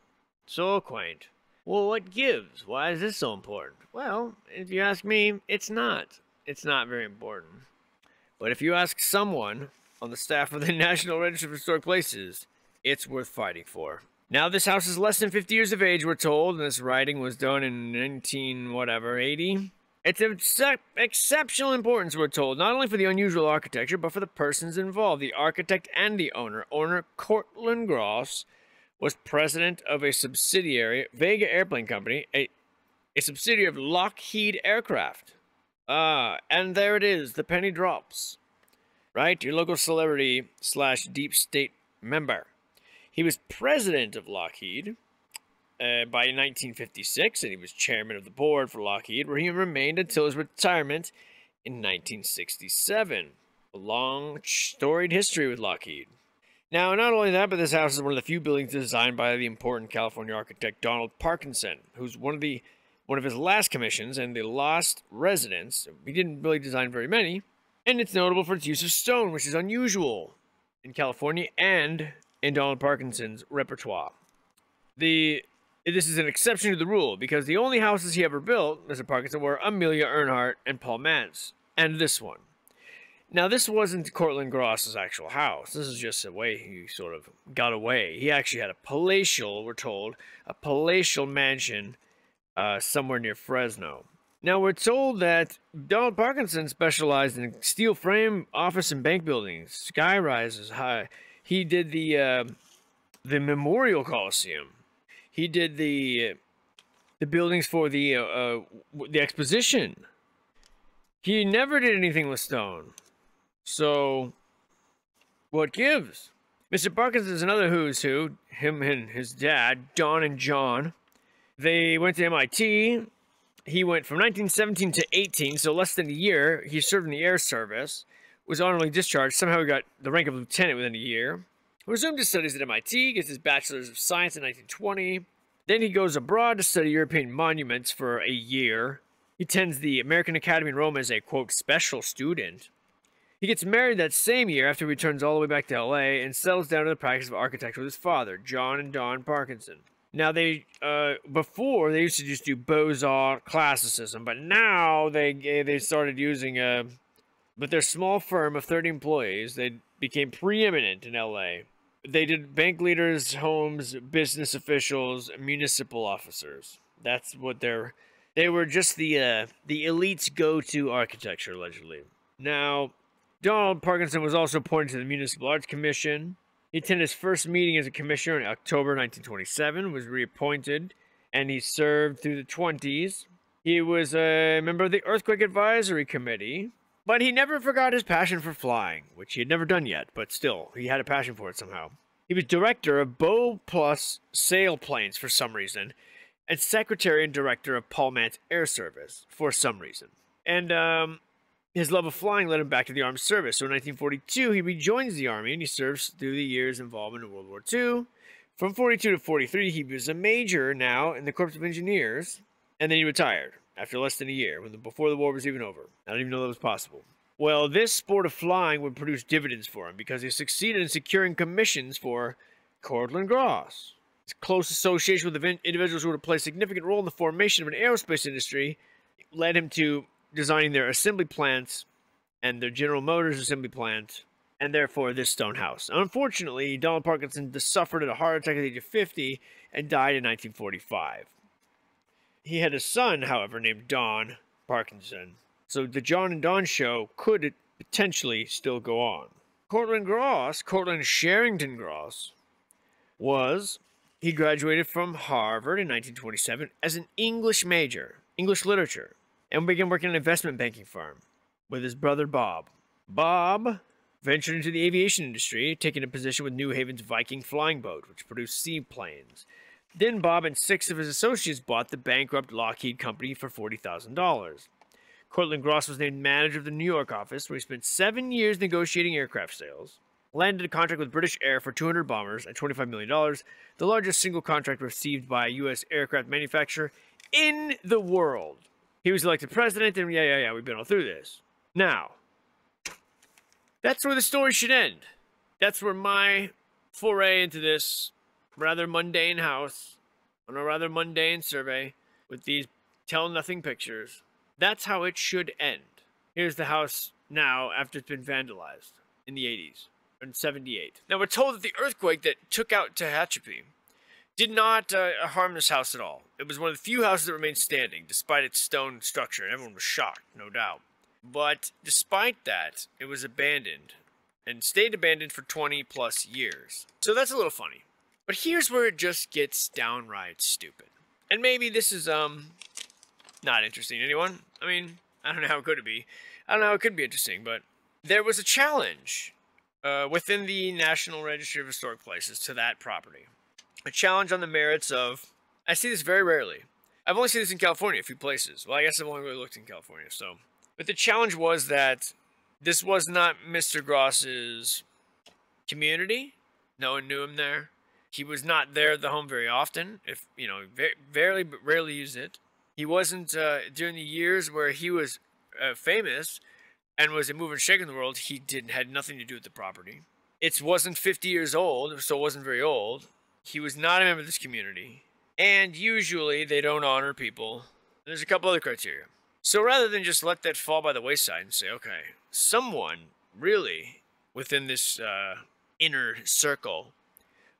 So quaint. Well, what gives? Why is this so important? Well, if you ask me, it's not. It's not very important. But if you ask someone on the staff of the National Register of Historic Places, it's worth fighting for. Now, this house is less than 50 years of age, we're told, and this writing was done in 19, whatever, 80. It's of exceptional importance, we're told, not only for the unusual architecture, but for the persons involved. The architect and the owner, owner Courtlandt Gross, was president of a subsidiary, Vega Airplane Company, a, a subsidiary of Lockheed Aircraft. Ah, and there it is, the penny drops. Right? Your local celebrity slash deep state member. He was president of Lockheed uh, by 1956, and he was chairman of the board for Lockheed, where he remained until his retirement in 1967. A long, storied history with Lockheed. Now, not only that, but this house is one of the few buildings designed by the important California architect Donald Parkinson, who's one of the one of his last commissions and the last residence. He didn't really design very many, and it's notable for its use of stone, which is unusual in California and in Donald Parkinson's repertoire. The this is an exception to the rule because the only houses he ever built, Mr. Parkinson, were Amelia Earhart and Paul Mantz, and this one. Now, this wasn't Courtlandt Gross's actual house. This is just a way he sort of got away. He actually had a palatial, we're told, a palatial mansion uh, somewhere near Fresno. Now, we're told that Donald Parkinson specialized in steel frame office and bank buildings, sky rises high. He did the uh, the Memorial Coliseum. He did the the buildings for the uh, uh, the exposition. He never did anything with stone. So, what gives? Mr. Parkinson is another who's who. Him and his dad, Don and John. They went to MIT. He went from 1917 to 18, so less than a year. He served in the Air Service, was honorably discharged. Somehow he got the rank of lieutenant within a year. Resumed his studies at MIT, gets his Bachelor's of Science in 1920. Then he goes abroad to study European monuments for a year. He attends the American Academy in Rome as a, quote, special student. He gets married that same year after he returns all the way back to LA and settles down to the practice of architecture with his father, John and Don Parkinson. Now they, uh, before they used to just do Beaux-Arts classicism, but now they they started using uh, With their small firm of 30 employees, they became preeminent in LA. They did bank leaders, homes, business officials, municipal officers. That's what they're. They were just the uh, the elite's go-to architecture, allegedly. Now, Donald Parkinson was also appointed to the Municipal Arts Commission. He attended his first meeting as a commissioner in October 1927, was reappointed, and he served through the 20s. He was a member of the Earthquake Advisory Committee, but he never forgot his passion for flying, which he had never done yet, but still, he had a passion for it somehow. He was director of Bowlus sailplanes for some reason, and secretary and director of Paul Mantz Air Service for some reason. And um, his love of flying led him back to the armed service. So in 1942, he rejoins the army and he serves through the years involved in World War II. From 42 to 43, he was a major now in the Corps of Engineers, and then he retired after less than a year, when the, before the war was even over. I didn't even know that was possible. Well, this sport of flying would produce dividends for him because he succeeded in securing commissions for Courtlandt Gross. His close association with individuals who would play a significant role in the formation of an aerospace industry led him to designing their assembly plants and their General Motors assembly plant, and therefore this stone house. Unfortunately, Donald Parkinson suffered a heart attack at the age of 50 and died in 1945. He had a son, however, named Don Parkinson. So the John and Don show could potentially still go on. Courtlandt Gross, Courtlandt Sherrington Gross, was he graduated from Harvard in 1927 as an English major, English literature and began working in an investment banking firm with his brother Bob. Bob ventured into the aviation industry, taking a position with New Haven's Viking flying boat, which produced seaplanes. Then Bob and six of his associates bought the bankrupt Lockheed Company for $40,000. Cortland Gross was named manager of the New York office, where he spent seven years negotiating aircraft sales. Landed a contract with British Air for 200 bombers and $25 million, the largest single contract received by a U.S. aircraft manufacturer in the world. He was elected president, and yeah, yeah, yeah, we've been all through this. Now, that's where the story should end. That's where my foray into this rather mundane house on a rather mundane survey with these tell nothing pictures. That's how it should end. Here's the house now after it's been vandalized in the 80s in 78. Now we're told that the earthquake that took out Tehachapi did not uh, harm this house at all. It was one of the few houses that remained standing, despite its stone structure, and everyone was shocked, no doubt. But despite that, it was abandoned and stayed abandoned for 20 plus years. So that's a little funny. But here's where it just gets downright stupid. And maybe this is um not interesting to anyone. I mean, I don't know how it could be. I don't know how it could be interesting, but there was a challenge uh, within the National Registry of Historic Places to that property a challenge on the merits of. I see this very rarely. I've only seen this in California, a few places. Well, I guess I've only really looked in California, so. But the challenge was that this was not Mr. Gross's community. No one knew him there. He was not there at the home very often. If you know, very, very rarely used it. He wasn't uh, during the years where he was uh, famous and was a mover and shaker in the world. He didn't had nothing to do with the property. It wasn't 50 years old, so it wasn't very old. He was not a member of this community. And usually they don't honor people. There's a couple other criteria. So rather than just let that fall by the wayside and say, okay, someone really within this uh, inner circle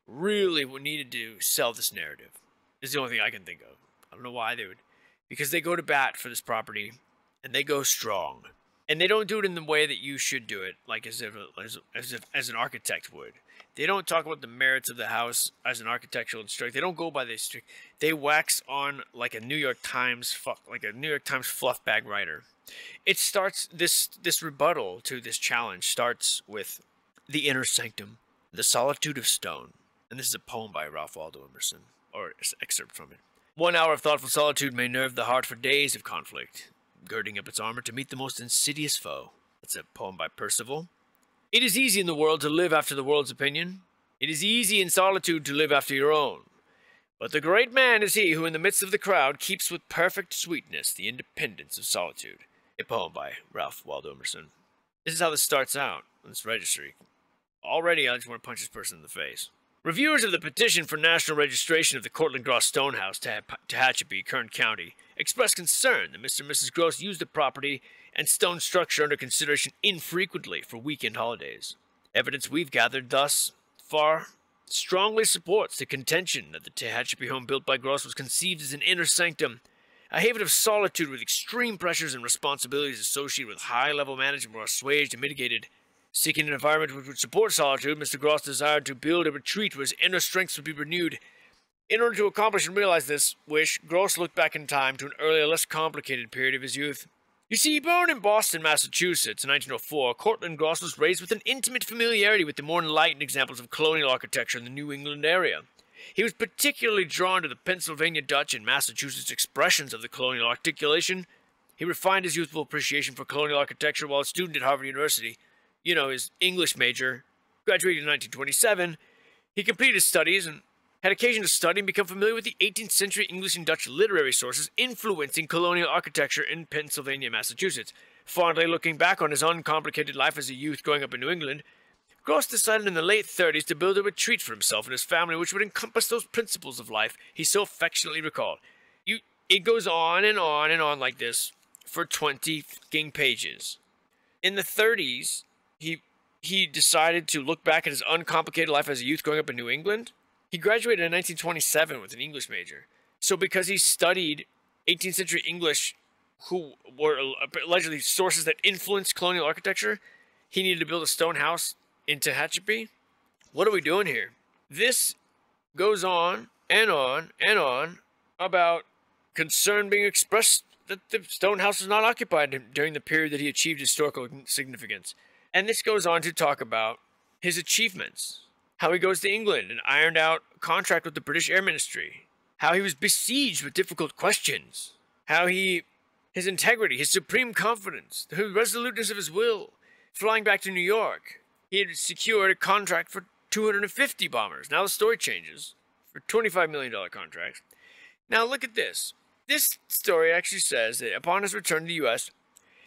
really would needed to sell this narrative, is the only thing I can think of. I don't know why they would. Because they go to bat for this property and they go strong. And they don't do it in the way that you should do it, like as if as, as if as an architect would. They don't talk about the merits of the house as an architectural instruct. They don't go by this. They wax on like a New York Times fuck, like a New York Times fluff bag writer. It starts this this rebuttal to this challenge starts with the inner sanctum, the solitude of stone, and this is a poem by Ralph Waldo Emerson, or excerpt from it. One hour of thoughtful solitude may nerve the heart for days of conflict, girding up its armor to meet the most insidious foe. That's a poem by Percival. It is easy in the world to live after the world's opinion. It is easy in solitude to live after your own. But the great man is he who, in the midst of the crowd, keeps with perfect sweetness the independence of solitude. A poem by Ralph Waldo Emerson. This is how this starts out in this registry. Already, I just want to punch this person in the face. Reviewers of the petition for national registration of the Courtlandt Gross Stonehouse to Tehachapi, Kern County, expressed concern that Mr. and Mrs. Gross used the property and stone structure under consideration infrequently for weekend holidays. Evidence we've gathered thus far strongly supports the contention that the Tehachapi home built by Gross was conceived as an inner sanctum, a haven of solitude with extreme pressures and responsibilities associated with high level management were assuaged and mitigated. Seeking an environment which would support solitude, Mr. Gross desired to build a retreat where his inner strength would be renewed. In order to accomplish and realize this wish, Gross looked back in time to an earlier, less complicated period of his youth. You see, born in Boston, Massachusetts in 1904, Courtlandt Gross was raised with an intimate familiarity with the more enlightened examples of colonial architecture in the New England area. He was particularly drawn to the Pennsylvania Dutch and Massachusetts expressions of the colonial articulation. He refined his youthful appreciation for colonial architecture while a student at Harvard University you know, his English major, graduated in 1927. He completed his studies and had occasion to study and become familiar with the 18th century English and Dutch literary sources influencing colonial architecture in Pennsylvania Massachusetts. Fondly looking back on his uncomplicated life as a youth growing up in New England, Gross decided in the late 30s to build a retreat for himself and his family which would encompass those principles of life he so affectionately recalled. You, it goes on and on and on like this for 20 fucking pages. In the 30s, he he decided to look back at his uncomplicated life as a youth growing up in New England. He graduated in 1927 with an English major. So because he studied 18th century English, who were allegedly sources that influenced colonial architecture, he needed to build a stone house in Tehachapi. What are we doing here? This goes on and on and on about concern being expressed that the stone house was not occupied during the period that he achieved historical significance. And this goes on to talk about his achievements, how he goes to England and ironed out a contract with the British Air Ministry, how he was besieged with difficult questions, how he, his integrity, his supreme confidence, the resoluteness of his will, flying back to New York. He had secured a contract for 250 bombers. Now the story changes for $25 million contracts. Now look at this. This story actually says that upon his return to the U.S.,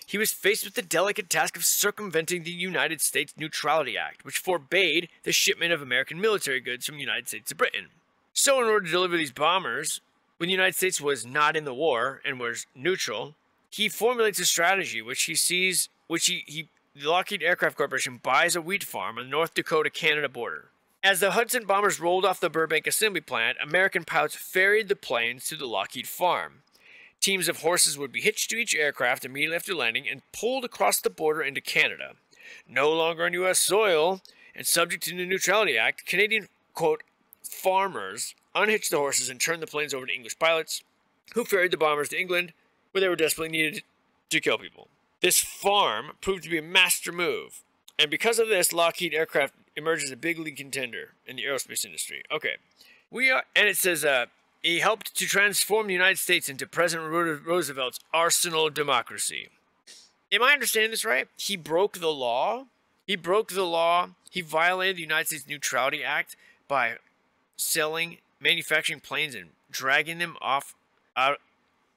he was faced with the delicate task of circumventing the United States Neutrality Act, which forbade the shipment of American military goods from the United States to Britain. So, in order to deliver these bombers, when the United States was not in the war and was neutral, he formulates a strategy which he sees, which he, he the Lockheed Aircraft Corporation buys a wheat farm on the North Dakota Canada border. As the Hudson bombers rolled off the Burbank assembly plant, American pilots ferried the planes to the Lockheed farm. Teams of horses would be hitched to each aircraft immediately after landing and pulled across the border into Canada. No longer on U.S. soil and subject to the Neutrality Act, Canadian, quote, farmers unhitched the horses and turned the planes over to English pilots, who ferried the bombers to England, where they were desperately needed to kill people. This farm proved to be a master move, and because of this, Lockheed Aircraft emerges a big league contender in the aerospace industry. Okay, we are, and it says, uh, he helped to transform the United States into President Roosevelt's arsenal of democracy. Am I understanding this right? He broke the law. He broke the law. He violated the United States Neutrality Act by selling, manufacturing planes and dragging them off out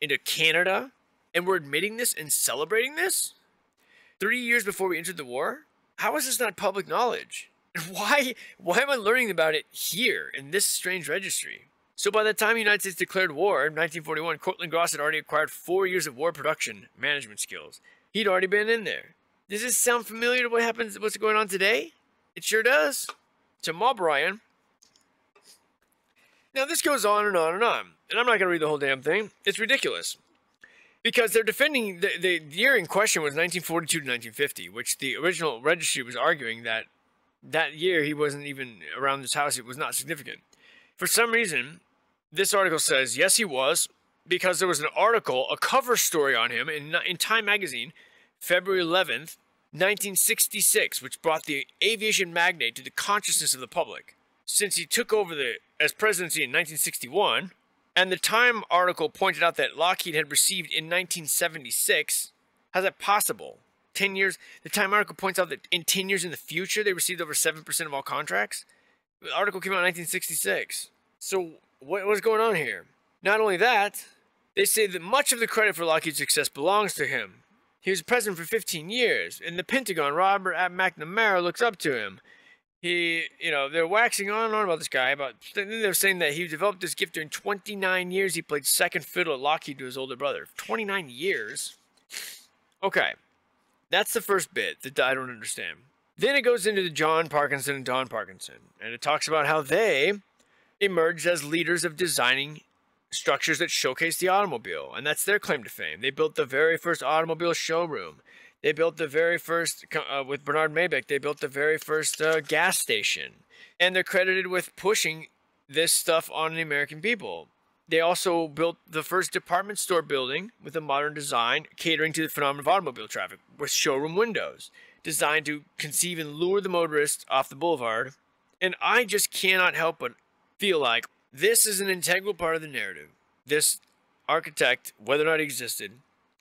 into Canada. And we're admitting this and celebrating this? Three years before we entered the war? How is this not public knowledge? Why, why am I learning about it here in this strange registry? So by the time the United States declared war in 1941, Courtlandt Gross had already acquired four years of war production management skills. He'd already been in there. Does this sound familiar to what happens, what's going on today? It sure does. To Ma Ryan. Now this goes on and on and on, and I'm not going to read the whole damn thing. It's ridiculous. Because they're defending, the, the year in question was 1942 to 1950, which the original registry was arguing that that year he wasn't even around this house, it was not significant. For some reason, this article says, yes, he was, because there was an article, a cover story on him in, in Time magazine, February 11th, 1966, which brought the aviation magnate to the consciousness of the public. Since he took over the as presidency in 1961, and the Time article pointed out that Lockheed had received in 1976, how's that possible? 10 years, the Time article points out that in 10 years in the future, they received over 7% of all contracts. The article came out in 1966. So what, what's going on here? Not only that, they say that much of the credit for Lockheed's success belongs to him. He was president for 15 years. In the Pentagon, Robert McNamara looks up to him. he, you know, they're waxing on and on about this guy. About they're saying that he developed this gift during 29 years. He played second fiddle at Lockheed to his older brother. 29 years. Okay, that's the first bit that I don't understand. Then it goes into the John Parkinson and Don Parkinson, and it talks about how they emerged as leaders of designing structures that showcase the automobile, and that's their claim to fame. They built the very first automobile showroom. They built the very first, uh, with Bernard Maybeck, they built the very first uh, gas station. And they're credited with pushing this stuff on the American people. They also built the first department store building with a modern design catering to the phenomenon of automobile traffic with showroom windows designed to conceive and lure the motorist off the boulevard. And I just cannot help but feel like this is an integral part of the narrative. This architect, whether or not he existed,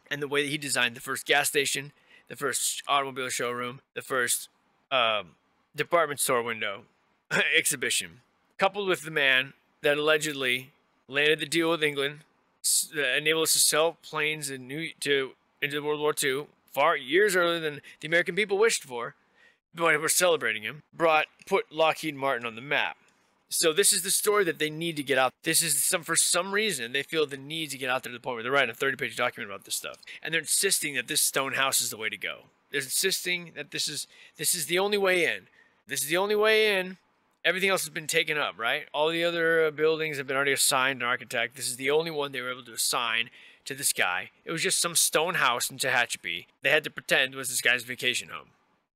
and the way that he designed the first gas station, the first automobile showroom, the first um, department store window exhibition, coupled with the man that allegedly landed the deal with England, enabled us to sell planes in New, to into World War II far years earlier than the American people wished for, but we're celebrating him. Brought put Lockheed Martin on the map. So this is the story that they need to get out. This is some for some reason they feel the need to get out there to the point where they're writing a 30-page document about this stuff, and they're insisting that this stone house is the way to go. They're insisting that this is this is the only way in. This is the only way in. Everything else has been taken up, right? All the other uh, buildings have been already assigned an architect. This is the only one they were able to assign to this guy. It was just some stone house in Tehachapi. They had to pretend was this guy's vacation home.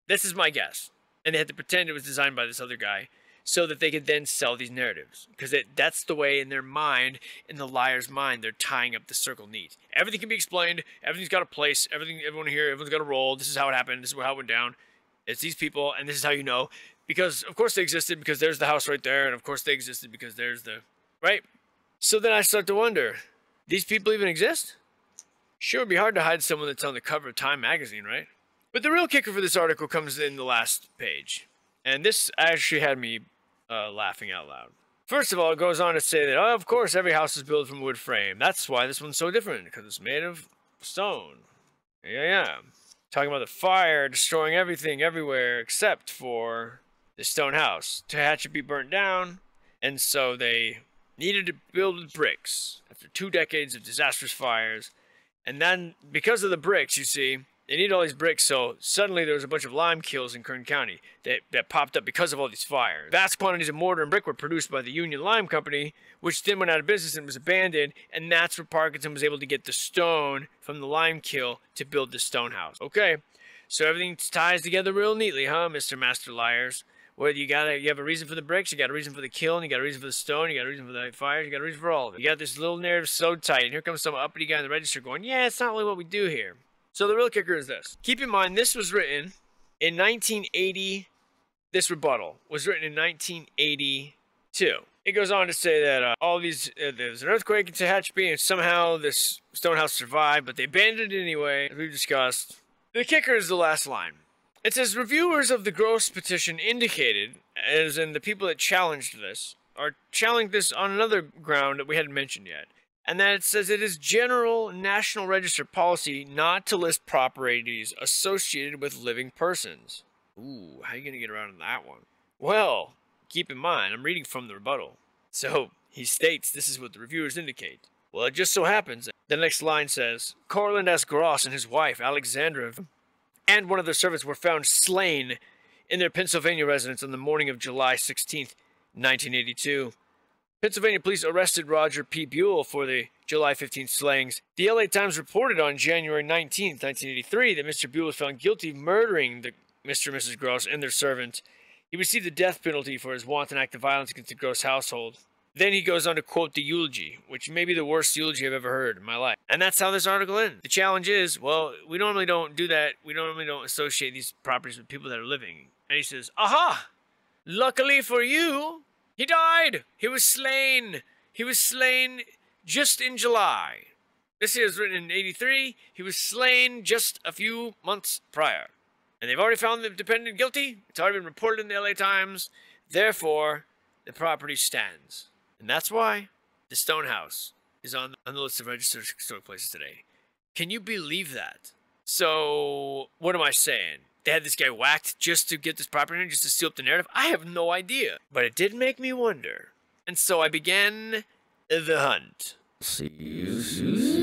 This is my guess. And they had to pretend it was designed by this other guy so that they could then sell these narratives. Because that's the way in their mind, in the liar's mind, they're tying up the circle neat. Everything can be explained. Everything's got a place. Everything, everyone here, everyone's got a role. This is how it happened. This is how it went down. It's these people, and this is how you know. Because of course they existed because there's the house right there, and of course they existed because there's the right. So then I start to wonder, these people even exist? Sure, it'd be hard to hide someone that's on the cover of Time magazine, right? But the real kicker for this article comes in the last page. And this actually had me uh, laughing out loud. First of all, it goes on to say that, oh, of course, every house is built from wood frame. That's why this one's so different, because it's made of stone. Yeah, yeah. Talking about the fire destroying everything everywhere except for the stone house. Tehachapi burnt down, and so they needed to build with bricks after two decades of disastrous fires. And then, because of the bricks, you see, they need all these bricks, so suddenly there was a bunch of lime kilns in Kern County that, that popped up because of all these fires. Vast quantities of mortar and brick were produced by the Union Lime Company, which then went out of business and was abandoned, and that's where Parkinson was able to get the stone from the lime kiln to build the stone house. Okay, so everything ties together real neatly, huh, Mr. Master Liars? Whether you got you have a reason for the bricks, you got a reason for the kiln, you got a reason for the stone, you got a reason for the fires, you got a reason for all of it. You got this little narrative so tight, and here comes some uppity guy in the register going, yeah, it's not really what we do here. So the real kicker is this. Keep in mind, this was written in 1980. This rebuttal was written in 1982. It goes on to say that uh, all these, uh, there was an earthquake in Tehachapi, and somehow this stone house survived, but they abandoned it anyway, as we've discussed. The kicker is the last line. It says reviewers of the Gross petition indicated, as in the people that challenged this, are challenging this on another ground that we hadn't mentioned yet and that it says it is general National Register policy not to list properties associated with living persons. Ooh, how are you going to get around that one? Well, keep in mind, I'm reading from the rebuttal. So, he states this is what the reviewers indicate. Well, it just so happens, the next line says, Courtlandt S. Gross and his wife, Alexandra, and one of their servants were found slain in their Pennsylvania residence on the morning of July 16, 1982. Pennsylvania police arrested Roger P. Buehl for the July 15 slayings. The LA Times reported on January 19, 1983, that Mr. Buehl was found guilty of murdering the Mr. and Mrs. Gross and their servant. He received the death penalty for his wanton act of violence against the Gross household. Then he goes on to quote the eulogy, which may be the worst eulogy I've ever heard in my life. And that's how this article ends. The challenge is, well, we normally don't do that. We normally don't associate these properties with people that are living. And he says, aha! Luckily for you, he died. He was slain. He was slain just in July. This here is written in 83. He was slain just a few months prior. And they've already found the defendant guilty. It's already been reported in the LA Times. Therefore, the property stands. And that's why the Stone House is on, on the list of registered historic places today. Can you believe that? So, what am I saying? They had this guy whacked just to get this property, just to seal up the narrative? I have no idea. But it did make me wonder. And so I began the hunt. See you soon.